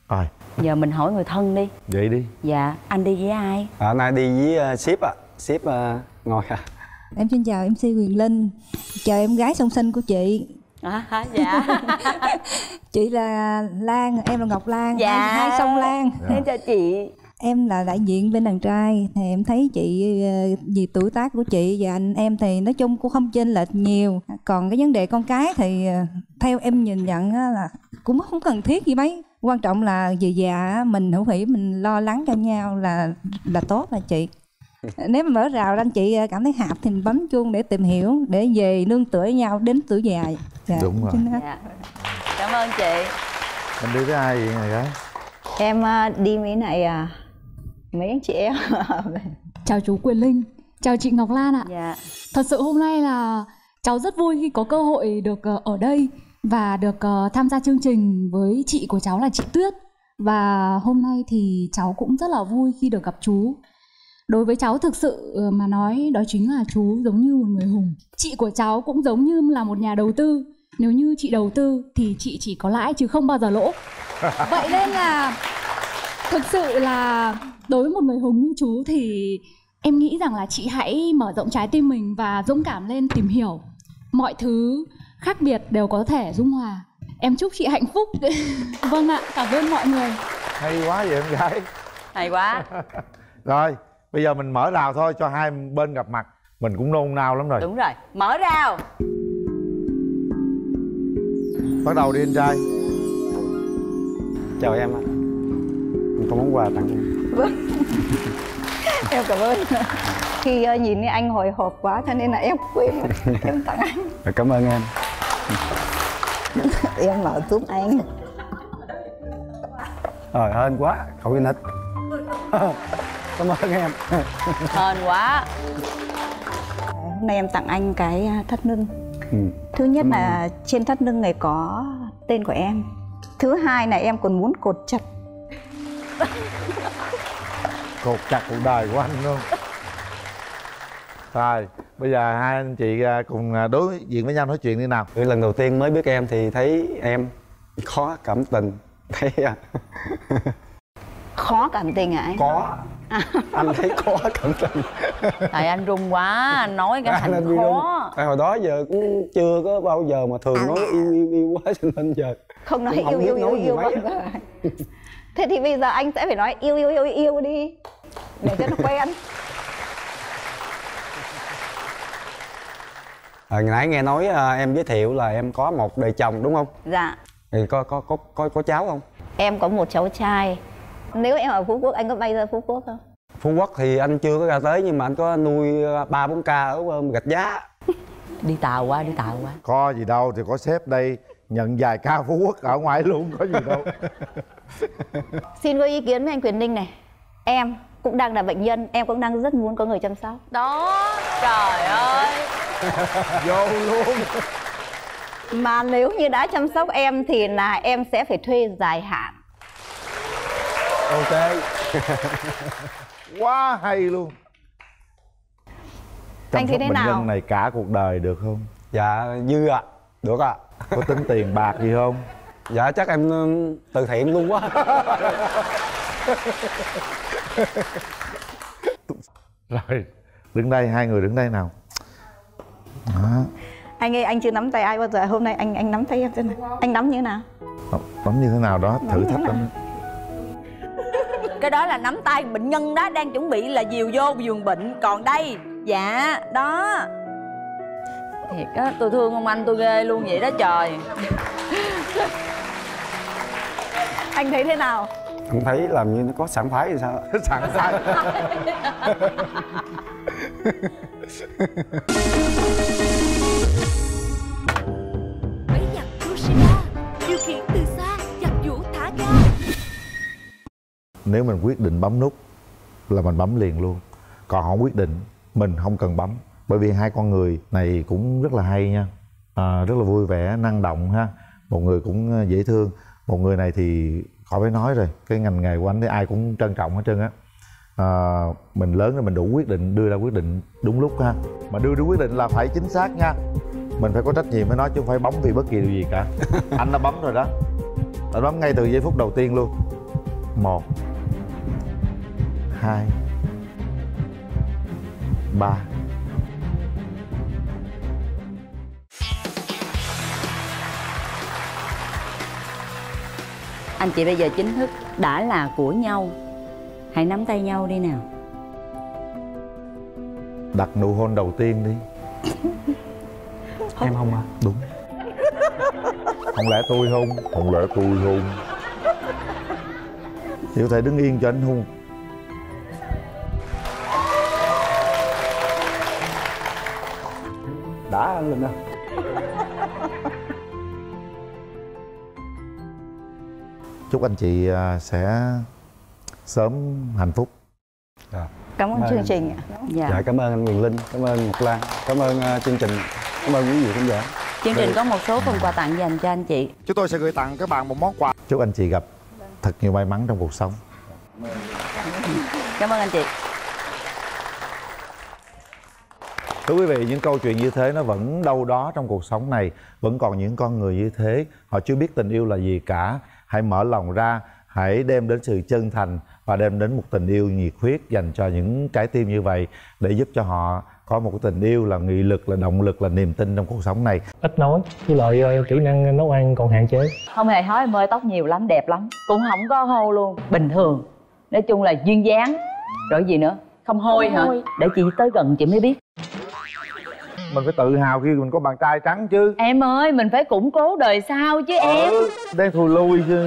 Rồi. Giờ mình hỏi người thân đi. Vậy đi. Dạ anh đi với ai? À, nay đi với uh, ship ạ. Ship uh, ngồi à Em xin chào MC Quyền Linh. Chào em gái song sinh của chị. À, dạ. Chị là Lan, em là Ngọc Lan. Dạ. Hai, hai song Lan. Em chào chị Em là đại diện bên đàn trai Thì em thấy chị ờ, Vì tuổi tác của chị và anh em Thì nói chung cũng không chênh lệch nhiều. Còn cái vấn đề con cái thì ờ, Theo em nhìn nhận á là Cũng không cần thiết gì mấy. Quan trọng là về già á, mình hữu hỷ Mình lo lắng cho nhau là là tốt là chị. Nếu mà mở rào anh chị cảm thấy hạp thì mình bấm chuông để tìm hiểu để về nương tựa nhau đến tuổi già. Dạ. Đúng rồi. dạ. Cảm ơn chị. Mình đi với ai vậy này gái? Em đi với lại à, mấy anh chị em Chào chú Quyền Linh, chào chị Ngọc Lan ạ. dạ Thật sự hôm nay là cháu rất vui khi có cơ hội được ờ, ở đây và được ờ, tham gia chương trình với chị của cháu là chị Tuyết. Và hôm nay thì cháu cũng rất là vui khi được gặp chú. Đối với cháu thực sự ờ, mà nói đó chính là chú giống như một người hùng. Chị của cháu cũng giống như là một nhà đầu tư. Nếu như chị đầu tư thì chị chỉ có lãi chứ không bao giờ lỗ. Vậy nên là thực sự là đối với một người hùng như chú thì em nghĩ rằng là chị hãy mở rộng trái tim mình và dũng cảm lên tìm hiểu. Mọi thứ khác biệt đều có thể dung hòa. Em chúc chị hạnh phúc. Vâng ạ cảm ơn mọi người. Hay quá vậy em gái. Hay quá. Rồi bây giờ mình mở rào thôi cho hai bên gặp mặt. Mình cũng nôn nao lắm rồi. Đúng rồi mở rào. Bắt đầu đi anh trai. Chào em ạ. Em có món quà tặng em em cảm ơn. Khi ờ, nhìn thấy anh hồi hộp quá cho nên là em quên em tặng anh. Cảm ơn em. Em bảo giúp anh. Trời hên quá, cậu cái nít Cảm ơn em. Hên quá. Hôm nay em tặng anh cái à, thắt lưng. Ừ. thứ nhất là trên thắt lưng này có tên của em. Thứ hai là em còn muốn cột chặt cột chặt cuộc đời của anh luôn. Rồi bây giờ hai anh chị à, cùng à, đối diện với nhau nói chuyện đi nào. Lần đầu tiên mới biết em thì thấy em khó cảm tình. Thấy à, khó cảm tình à anh có. Anh thấy khó cảm tình. Tại anh run quá anh nói cái anh thành anh khó tại hồi đó giờ cũng chưa có bao giờ mà thường nói yêu yêu yêu quá cho nên giờ không nói yêu yêu yêu yêu mấy. vâng, vâng. Thế thì bây giờ anh sẽ phải nói yêu yêu yêu yêu đi. Để cho nó quen. À, nãy nghe nói à, em giới thiệu là em có một đời chồng đúng không? Dạ. Thì có có có có có cháu không? Em có một cháu trai. Nếu em ở phú quốc anh có bay ra phú quốc không? Phú quốc thì anh chưa có ra tới nhưng mà anh có nuôi à, ba bốn ca ở gạch giá. Đi tàu qua đi tàu qua có gì đâu thì có sếp đây nhận vài ca phú quốc ở ngoài luôn có gì đâu xin có ý kiến với anh Quyền Ninh này. Em cũng đang là bệnh nhân em cũng đang rất muốn có người chăm sóc. Đó trời ơi. Vô luôn. Mà nếu như đã chăm sóc em thì là em sẽ phải thuê dài hạn. Ok. Quá hay luôn. Chăm Anh thấy sóc thế bệnh nào? nhân này cả cuộc đời được không? Dạ dư ạ. Được ạ. Có tính tiền bạc gì không dạ chắc em ừ, từ thiện luôn quá. Rồi đứng đây hai người đứng đây nào. Đó. Anh ơi anh chưa nắm tay ai bao giờ. Hôm nay anh anh nắm tay em xem nào. Anh nắm như thế nào nắm như thế nào đó thử thách lắm. cái đó là nắm tay bệnh nhân đó đang chuẩn bị là dìu vô giường bệnh. Còn đây dạ đó thiệt á tôi thương ông anh tôi ghê luôn vậy đó trời. Anh thấy thế nào? Anh thấy làm như nó có sảng khoái thì sao? Sảng khoái. Máy giặt Toshiba Điều khiển từ xa Giặt vũ thả ga. Nếu mình quyết định bấm nút là mình bấm liền luôn. Còn không quyết định mình không cần bấm bởi vì hai con người này cũng rất là hay nha. À, rất là vui vẻ năng động ha. Một người cũng ờ, dễ thương. Một người này thì khỏi phải nói rồi cái ngành nghề của anh thì ai cũng trân trọng hết trơn á. À, mình lớn rồi mình đủ quyết định đưa ra quyết định đúng lúc ha. Mà đưa ra quyết định là phải chính xác nha. Mình phải có trách nhiệm với nó chứ không phải bấm vì bất kỳ điều gì cả. Anh đã bấm rồi đó. Anh bấm ngay từ giây phút đầu tiên luôn. Một hai ba anh chị bây giờ chính thức đã là của nhau. Hãy nắm tay nhau đi nào. Đặt nụ hôn đầu tiên đi. Em không à? Đúng. Không lẽ tôi hôn không lẽ tôi hôn thì có thể đứng yên cho anh hôn. Đã anh linh đâu chúc anh chị à, sẽ sớm hạnh phúc. Dạ. cảm ơn Vâng. chương trình ạ. Dạ, dạ cảm ơn anh Quyền Linh cảm ơn Ngọc Lan cảm ơn ờ, chương trình cảm ơn quý vị khán giả. Chương trình có một số phần quà tặng dành cho anh chị. Chúng tôi sẽ gửi tặng các bạn một món quà. Chúc anh chị gặp thật nhiều may mắn trong cuộc sống. Cảm ơn anh chị. Thưa quý vị, những câu chuyện như thế nó vẫn đâu đó trong cuộc sống này. Vẫn còn những con người như thế Họ chưa biết tình yêu là gì cả Hãy mở lòng ra Hãy đem đến sự chân thành Và đem đến một tình yêu nhiệt huyết Dành cho những trái tim như vậy Để giúp cho họ có một cái tình yêu là nghị lực, là động lực, là niềm tin trong cuộc sống này. Ít nói với lại kỹ năng nấu ăn còn hạn chế. Không hề hỏi em ơi tóc nhiều lắm đẹp lắm cũng không có hô luôn. Bình thường nói chung là duyên dáng rồi gì nữa? Không hôi Không hả hôi. để chị tới gần chị mới biết mình phải tự hào khi mình có bạn trai trắng chứ. Em ơi mình phải củng cố đời sau chứ em. Ừ, đang thùi lùi chứ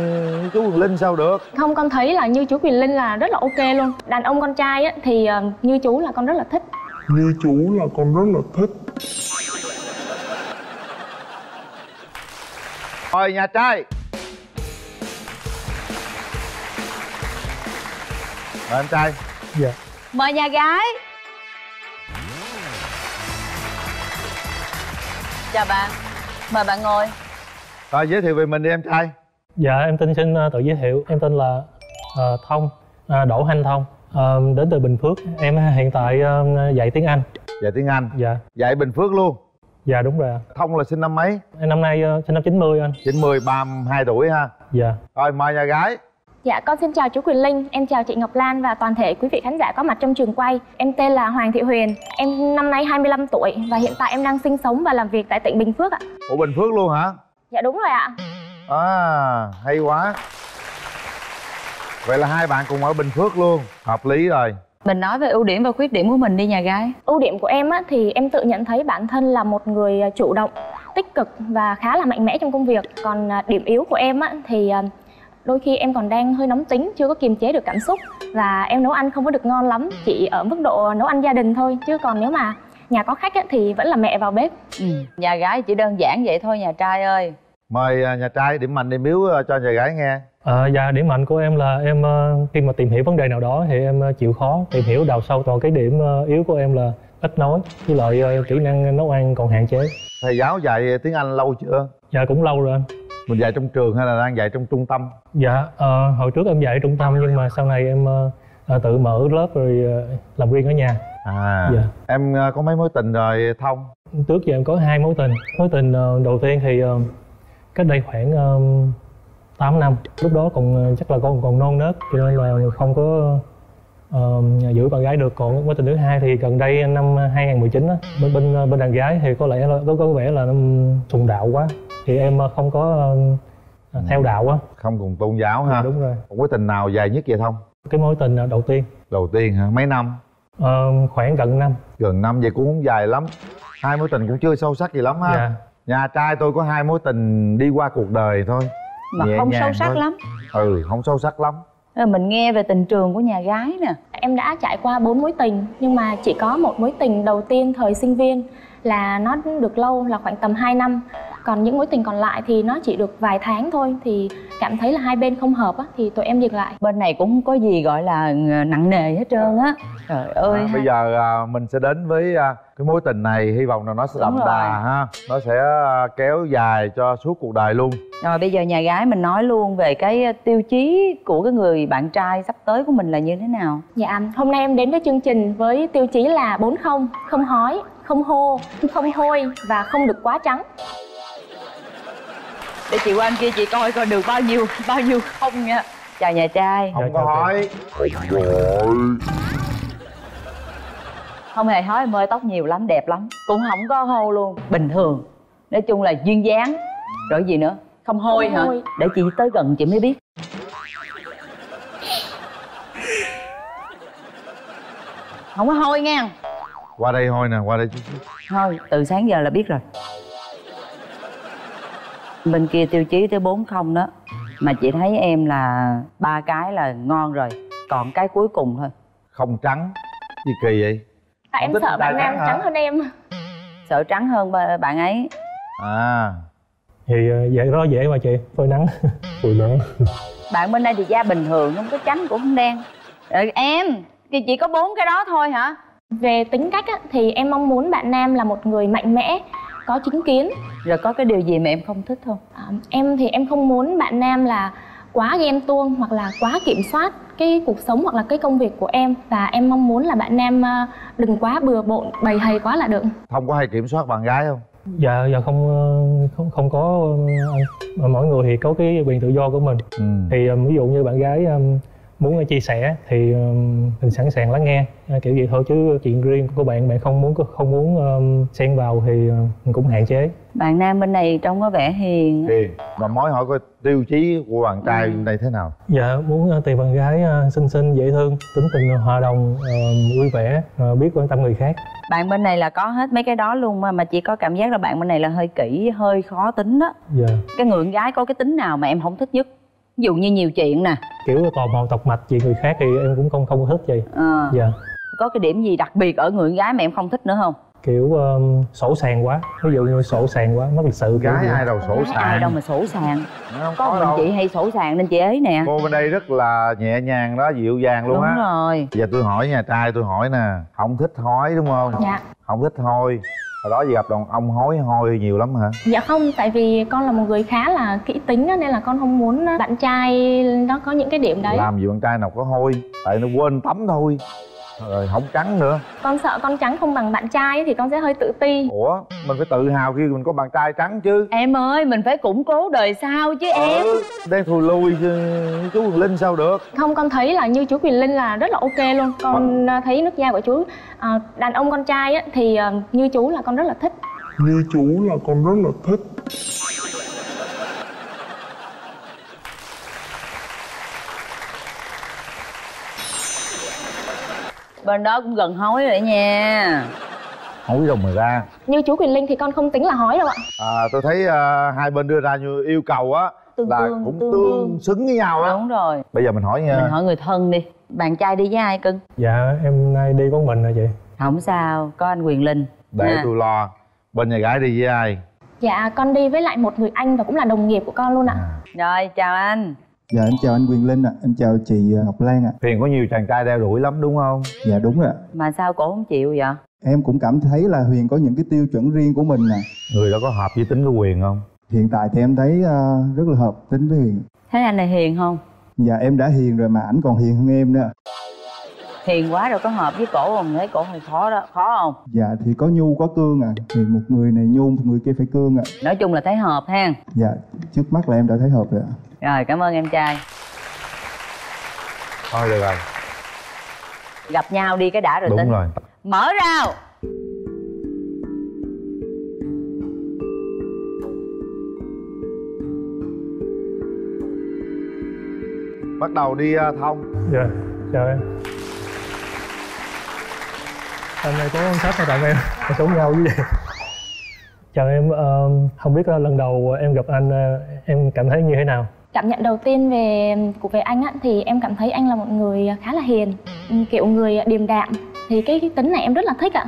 chú Quyền Linh sao được? Không con thấy là như chú Quyền Linh là rất là ok luôn. Đàn ông con trai á thì ờ, như chú là con rất là thích. Như chú là con rất là thích. Rồi nhà trai. Mời em trai. Dạ. Mời nhà gái chào bạn. Mời bạn ngồi. Rồi giới thiệu về mình đi em trai. Dạ em tên xin ờ, tự giới thiệu. Em tên là ờ, Thông ờ, Đỗ Thanh Thông. Ờ, Đến từ Bình Phước. Em hiện tại ờ, dạy tiếng Anh. Dạy tiếng Anh. Dạ. Dạy Bình Phước luôn. Dạ đúng rồi. Thông là sinh năm mấy? Em năm nay ờ, sinh năm 90 anh. 90, 32 tuổi ha. Dạ. Rồi mời nhà gái Dạ con xin chào chú Quyền Linh, em chào chị Ngọc Lan và toàn thể quý vị khán giả có mặt trong trường quay. Em tên là Hoàng Thị Huyền, em năm nay 25 tuổi và hiện tại em đang sinh sống và làm việc tại tỉnh Bình Phước ạ. Ủa Bình Phước luôn hả? Dạ đúng rồi ạ. À hay quá. Vậy là hai bạn cùng ở Bình Phước luôn Hợp lý rồi. Mình nói về ưu điểm và khuyết điểm của mình đi nhà gái. Ưu điểm của em á, thì em tự nhận thấy bản thân là một người à, chủ động, tích cực và khá là mạnh mẽ trong công việc. Còn à, điểm yếu của em á, thì à, đôi khi em còn đang hơi nóng tính, chưa có kiềm chế được cảm xúc. Và em nấu ăn không có được ngon lắm, chỉ ở mức độ nấu ăn gia đình thôi. Chứ còn nếu mà nhà có khách á, thì vẫn là mẹ vào bếp. Ừ. nhà gái chỉ đơn giản vậy thôi nhà trai ơi. Mời à, nhà trai điểm mạnh điểm yếu à, cho nhà gái nghe. Ờ, dạ điểm mạnh của em là em ờ, khi mà tìm hiểu vấn đề nào đó thì em chịu khó tìm hiểu đào sâu. Còn cái điểm yếu của em là ít nói với lại kỹ năng nấu ăn còn hạn chế. Thầy giáo dạy tiếng Anh lâu chưa? dạ cũng lâu rồi anh Mình dạy trong trường hay là đang dạy trong trung tâm? dạ ờ, hồi trước em dạy trung tâm nhưng mà sau này em ờ, tự mở lớp rồi ờ, làm riêng ở nhà À Dạ. Em à, có mấy mối tình rồi Thông? trước giờ em có hai mối tình mối tình ờ, đầu tiên thì ờ, cách đây khoảng ờ, 8 năm lúc đó còn chắc là con còn non nớt cho nên là không có ờ, giữ bạn gái được còn mối tình thứ hai thì gần đây năm 2019 á bên bên bên đàn gái thì có lẽ là có có vẻ là nó sùng đạo quá thì em ờ, không có ờ, theo đạo á. Không cùng tôn giáo ha. Đúng rồi. Một mối tình nào dài nhất vậy Thông? cái mối tình ờ, đầu tiên. Đầu tiên hả? Mấy năm? ờ, khoảng gần năm. Gần năm vậy cũng không dài lắm. Hai mối tình cũng chưa sâu sắc gì lắm ha. Dạ. Nhà trai tôi có hai mối tình đi qua cuộc đời thôi. Mà Nhẹ không nhàng sâu sắc thôi. lắm. Ừ không sâu sắc lắm. Mình nghe về tình trường của nhà gái nè. Em đã trải qua bốn mối tình nhưng mà chỉ có một mối tình đầu tiên thời sinh viên là nó được lâu là khoảng tầm 2 năm còn những mối tình còn lại thì nó chỉ được vài tháng thôi thì cảm thấy là hai bên không hợp á, thì tụi em dừng lại. Bên này cũng không có gì gọi là nặng nề hết trơn á. Trời ơi. à. Bây giờ à, mình sẽ đến với à, cái mối tình này Hy vọng là nó sẽ đậm đà ha. Nó sẽ à, kéo dài cho suốt cuộc đời luôn. Rồi bây giờ nhà gái mình nói luôn về cái ờ, tiêu chí của cái người bạn trai sắp tới của mình là như thế nào. Dạ, hôm nay em đến với chương trình với tiêu chí là bốn không, không hói, không hô, không hôi và không được quá trắng. Để chị qua anh kia chị coi coi được bao nhiêu bao nhiêu không nha. Chào nhà trai. Không có hỏi không hề hói em ơi tóc nhiều lắm đẹp lắm. Cũng không có hô luôn bình thường. Nói chung là duyên dáng. Rồi gì nữa? Không hôi Không hả hôi. để chị tới gần chị mới biết. Không có hôi nha Qua đây thôi nè, qua đây chút thôi từ sáng giờ là biết rồi bên kia tiêu chí tới bốn không đó mà chị thấy em là ba cái là ngon rồi còn cái cuối cùng thôi. Không trắng Gì kỳ vậy? Tại em Không thích sợ bạn nam trắng trắng hơn em. sợ trắng hơn bạn ấy. À. Thì ờ, dễ đó dễ mà chị phơi nắng. Phơi nắng. Bạn bên đây thì da bình thường không có trắng cũng không đen. Rồi em thì chỉ có bốn cái đó thôi hả? Về tính cách á, thì em mong muốn bạn nam là một người mạnh mẽ, có chính kiến. rồi có cái điều gì mà em không thích không À, em thì em không muốn bạn nam là quá ghen tuông hoặc là quá kiểm soát cái cuộc sống hoặc là cái công việc của em và em mong muốn là bạn nam à, đừng quá bừa bộn bầy hầy quá là được Thông có hay kiểm soát bạn gái không? dạ dạ không ờ, không không có ờ, anh. Mà mỗi người thì có cái quyền tự do của mình Ừ. thì ờ, ví dụ như bạn gái muốn chia sẻ thì mình sẵn sàng lắng nghe. À, kiểu vậy thôi chứ chuyện riêng của bạn bạn không muốn không muốn xen vào thì ờ, mình cũng hạn chế. Bạn nam bên này trông có vẻ hiền Hiền. Mà mối hỏi coi tiêu chí của bạn trai Ừ. đây thế nào? Dạ muốn ờ, tìm bạn gái ờ, xinh xinh dễ thương tính tình hòa đồng ờ, vui vẻ ờ, biết quan tâm người khác. Bạn bên này là có hết mấy cái đó luôn mà mà chỉ có cảm giác là bạn bên này là hơi kỹ hơi khó tính đó dạ. Cái người con gái có cái tính nào mà em không thích nhất ví dụ như nhiều chuyện nè. Kiểu tò mò tọc mạch chuyện người khác thì em cũng không không thích vậy. Ờ. dạ. Có cái điểm gì đặc biệt ở người con gái mà em không thích nữa không? Kiểu um, sổ sàng quá. Ví dụ như sổ sàng quá mất lịch sự kiểu Gái ai đâu sổ Gái ai sàng đâu mà sổ sàng không có có mình đâu. chị hay sổ sàng nên chị ấy nè. Cô bên đây rất là nhẹ nhàng đó, dịu dàng luôn đúng á. rồi. Giờ tôi hỏi nhà trai tôi hỏi nè Không thích hói đúng không? Dạ. Không thích hôi Hồi đó giờ gặp đàn ông hói hôi nhiều lắm hả? Dạ không, tại vì con là một người khá là kỹ tính nên là con không muốn bạn trai nó có những cái điểm đấy. Làm gì bạn trai nào có hôi Tại nó quên tắm thôi Rồi không trắng nữa Con sợ con trắng không bằng bạn trai ấy, thì con sẽ hơi tự ti. Ủa mình phải tự hào khi mình có bạn trai trắng chứ em ơi mình phải củng cố đời sau chứ em ừ, Đang thùi lui chứ chú Quỳnh Linh sao được Không, con thấy là như chú Quỳnh Linh là rất là ok luôn. Con à, thấy nước da của chú à, đàn ông con trai á, thì à, như chú là con rất là thích. Như chú là con rất là thích bên đó cũng gần hối rồi nha. Hối rồi mà ra. Như chú Quỳnh Linh thì con không tính là hói đâu ạ. à, Tôi thấy à, hai bên đưa ra như yêu cầu á Tương Là tương, cũng tương tương, xứng với nhau á. Đúng rồi. Bây giờ mình hỏi nha. Mình hỏi người thân đi. Bạn trai đi với ai cưng? Dạ em nay đi có mình rồi chị? Không sao có anh quyền linh. Để Ha. tôi lo Bên nhà gái đi với ai? Dạ, con đi với lại một người anh và cũng là đồng nghiệp của con luôn ạ. rồi chào anh Dạ em chào anh Quyền Linh ạ, em chào chị ờ, Ngọc Lan ạ. Hiền có nhiều chàng trai đeo đuổi lắm đúng không? Dạ đúng rồi ạ. mà sao cổ không chịu vậy Em cũng cảm thấy là Huyền có những cái tiêu chuẩn riêng của mình nè. Người đó có hợp với tính của Quyền không? Hiện tại thì em thấy ờ, rất là hợp tính với Huyền. thấy anh này hiền không Dạ em đã hiền rồi mà ảnh còn hiền hơn em nữa. Hiền quá rồi có hợp với cổ không? Thấy cổ hơi khó đó khó không? Dạ thì có nhu có cương à. Thì một người này nhu, một người kia phải cương ạ. nói chung là thấy hợp ha. Dạ trước mắt là em đã thấy hợp rồi ạ. rồi cảm ơn em trai. Thôi được rồi. Gặp nhau đi cái đã rồi Đúng tính rồi. Mở rào. Bắt đầu đi à, thông. Dạ chào em hôm nay có sách cho tặng em sống nhau với vậy chào em ờ, không biết ờ, lần đầu em gặp anh ờ, em cảm thấy như thế nào Cảm nhận đầu tiên về của về anh á thì em cảm thấy anh là một người khá là hiền, kiểu người điềm đạm. Thì cái, cái tính này em rất là thích ạ.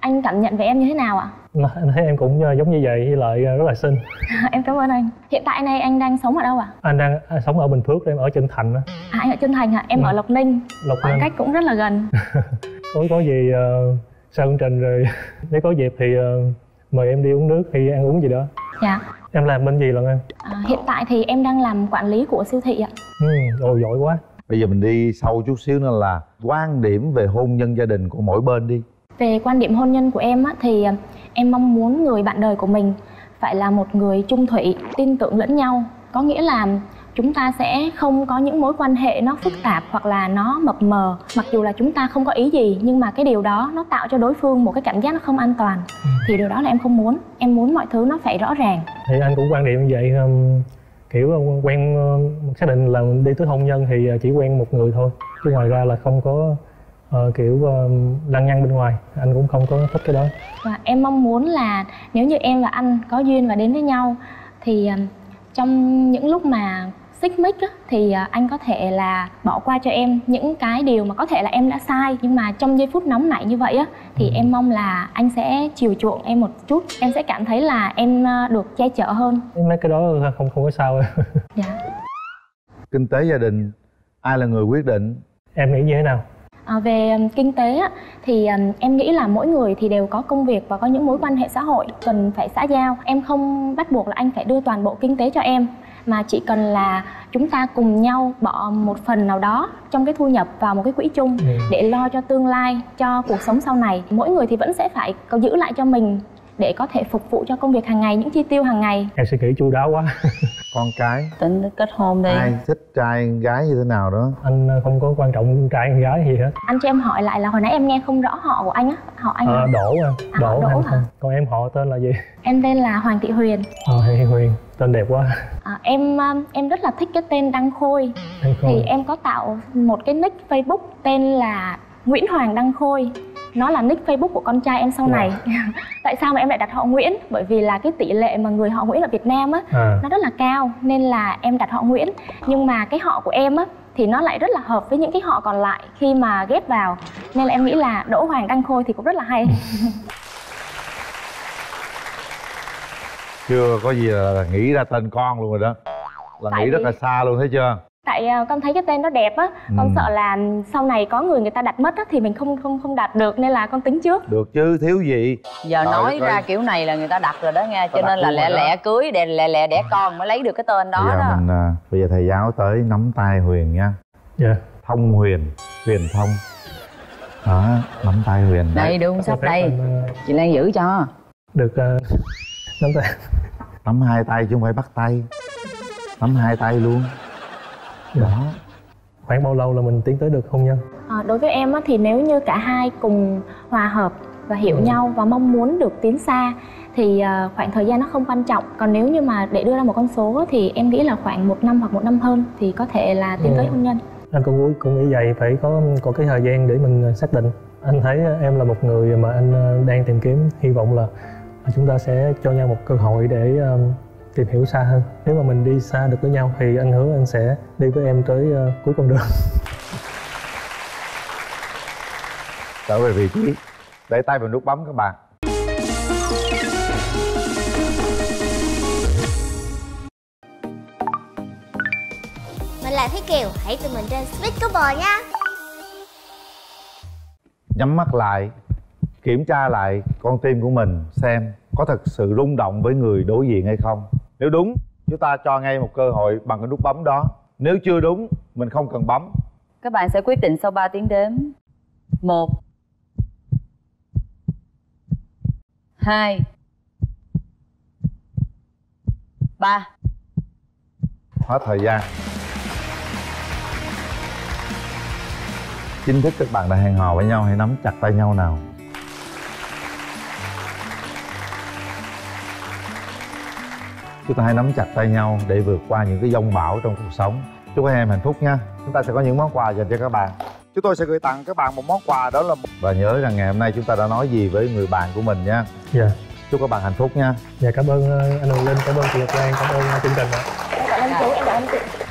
Anh cảm nhận về em như thế nào ạ? anh thấy em cũng giống như vậy với lại rất là xinh em cảm ơn anh. Hiện tại này anh đang sống ở đâu ạ? anh đang à, sống ở bình phước em ở trân thành á À, anh ở Trân Thành ạ, em Ừ. ở Lộc Ninh. Lộc Khoảng Ninh. cách cũng rất là gần. có có gì uh, sau chương trình rồi nếu có dịp thì ờ, mời em đi uống nước hay ăn uống gì đó Dạ. em làm bên gì lần em À, hiện tại thì em đang làm quản lý của siêu thị ạ. ừ, ồ giỏi quá Bây giờ mình đi sâu chút xíu nữa là Quan điểm về hôn nhân gia đình của mỗi bên đi Về quan điểm hôn nhân của em á, thì à, em mong muốn người bạn đời của mình phải là một người trung thủy, tin tưởng lẫn nhau. Có nghĩa là chúng ta sẽ không có những mối quan hệ nó phức tạp hoặc là nó mập mờ. Mặc dù là chúng ta không có ý gì nhưng mà cái điều đó nó tạo cho đối phương một cái cảm giác nó không an toàn. Thì điều đó là em không muốn. Em muốn mọi thứ nó phải rõ ràng. thì anh cũng quan điểm như vậy um, kiểu uh, quen uh, xác định là đi tới hôn nhân thì uh, chỉ quen một người thôi chứ ngoài ra là không có uh, kiểu um, lăng nhăng bên ngoài anh cũng không có thích cái đó Và em mong muốn là nếu như em và anh có duyên và đến với nhau thì um, trong những lúc mà xích mích á, thì à, anh có thể là bỏ qua cho em những cái điều mà có thể là em đã sai. Nhưng mà trong giây phút nóng nảy như vậy á thì em mong là anh sẽ chiều chuộng em một chút. Em sẽ cảm thấy là em à, được che chở hơn. Mấy cái đó không không có sao dạ. Kinh tế gia đình Ai là người quyết định? Em nghĩ như thế nào? À, về um, kinh tế á, thì em nghĩ là mỗi người thì đều có công việc và có những mối quan hệ xã hội cần phải xã giao. Em không bắt buộc là anh phải đưa toàn bộ kinh tế cho em mà chỉ cần là chúng ta cùng nhau bỏ một phần nào đó trong cái thu nhập vào một cái quỹ chung Ừ. để lo cho tương lai cho cuộc sống sau này mỗi người thì vẫn sẽ phải có giữ lại cho mình để có thể phục vụ cho công việc hàng ngày những chi tiêu hàng ngày. Em suy nghĩ chu đáo quá. Con cái. Tính kết hôn đi. Ai thích trai gái như thế nào đó? Anh ờ, không có quan trọng trai hay gái gì hết. Anh cho em hỏi lại là hồi nãy em nghe không rõ họ của anh á họ anh à, là- đỗ à À, đỗ, Đỗ hả? còn em họ tên là gì? Em tên là hoàng thị huyền. Ờ hay huyền tên đẹp quá. À, em um, em rất là thích cái tên đăng khôi. Đăng Khôi. thì em có tạo một cái nick facebook tên là nguyễn hoàng đăng khôi nó là nick facebook của con trai em sau này. Tại sao mà em lại đặt họ nguyễn? Bởi vì là cái tỷ lệ mà người họ nguyễn ở việt nam á À. nó rất là cao nên là em đặt họ nguyễn. Nhưng mà cái họ của em á thì nó lại rất là hợp với những cái họ còn lại khi mà ghép vào. Nên là em nghĩ là đỗ hoàng đăng khôi thì cũng rất là hay. Chưa có gì là nghĩ ra tên con luôn rồi đó. Là Tại nghĩ rất vì- là xa luôn thấy chưa tại à, con thấy cái tên nó đẹp á con Ừ. sợ là sau này có người người ta đặt mất á thì mình không không không đặt được nên là con tính trước. Được chứ thiếu gì? Giờ Trời nói ra kiểu này là người ta đặt rồi đó nghe cho nên là lẹ rồi đó. lẹ cưới để lẹ lẹ đẻ con mới lấy được cái tên đó bây giờ đó. mình à, bây giờ thầy giáo tới nắm tay huyền nha. Dạ. Thông huyền huyền thông. Đó nắm tay huyền đây đưa sắp đây. chị Lan giữ cho. được uh, nắm tay. Nắm hai tay chứ không phải bắt tay. Nắm hai tay luôn đó khoảng bao lâu là mình tiến tới được hôn nhân? À, đối với em á, thì nếu như cả hai cùng hòa hợp và hiểu nhau và mong muốn được tiến xa thì à, khoảng thời gian nó không quan trọng. Còn nếu như mà để đưa ra một con số thì em nghĩ là khoảng một năm hoặc một năm hơn thì có thể là tiến tới Ừ. hôn nhân. Anh cũng nghĩ cũng nghĩ vậy phải có có cái thời gian để mình ờ, xác định. Anh thấy em là một người mà anh ờ, đang tìm kiếm hy vọng là chúng ta sẽ cho nhau một cơ hội để ờ, tìm hiểu xa hơn. Nếu mà mình đi xa được với nhau thì anh hứa anh sẽ đi với em tới ờ, cuối con đường. Trở về vị trí để tay vào nút bấm các bạn. Mình là Thúy Kiều, hãy tìm mình trên Speakerball nha. Nhắm mắt lại kiểm tra lại con tim của mình xem có thật sự rung động với người đối diện hay không nếu đúng chúng ta cho ngay một cơ hội bằng cái nút bấm đó. Nếu chưa đúng mình không cần bấm. Các bạn sẽ quyết định sau 3 tiếng đếm. Một hai ba. Hết thời gian. Chính thức các bạn đã hẹn hò với nhau hãy nắm chặt tay nhau nào chúng ta hãy nắm chặt tay nhau để vượt qua những cái dông bão trong cuộc sống. Chúc các em hạnh phúc nha. Chúng ta sẽ có những món quà dành cho các bạn. Chúng tôi sẽ gửi tặng các bạn một món quà đó là và nhớ rằng ngày hôm nay chúng ta đã nói gì với người bạn của mình nha. Dạ. Chúc các bạn hạnh phúc nha. Dạ cảm ơn ờ, anh Hồng Linh cảm ơn chị Ngọc Lan cảm ơn ờ, chương trình ạ. Em cảm ơn chú em cảm ơn chị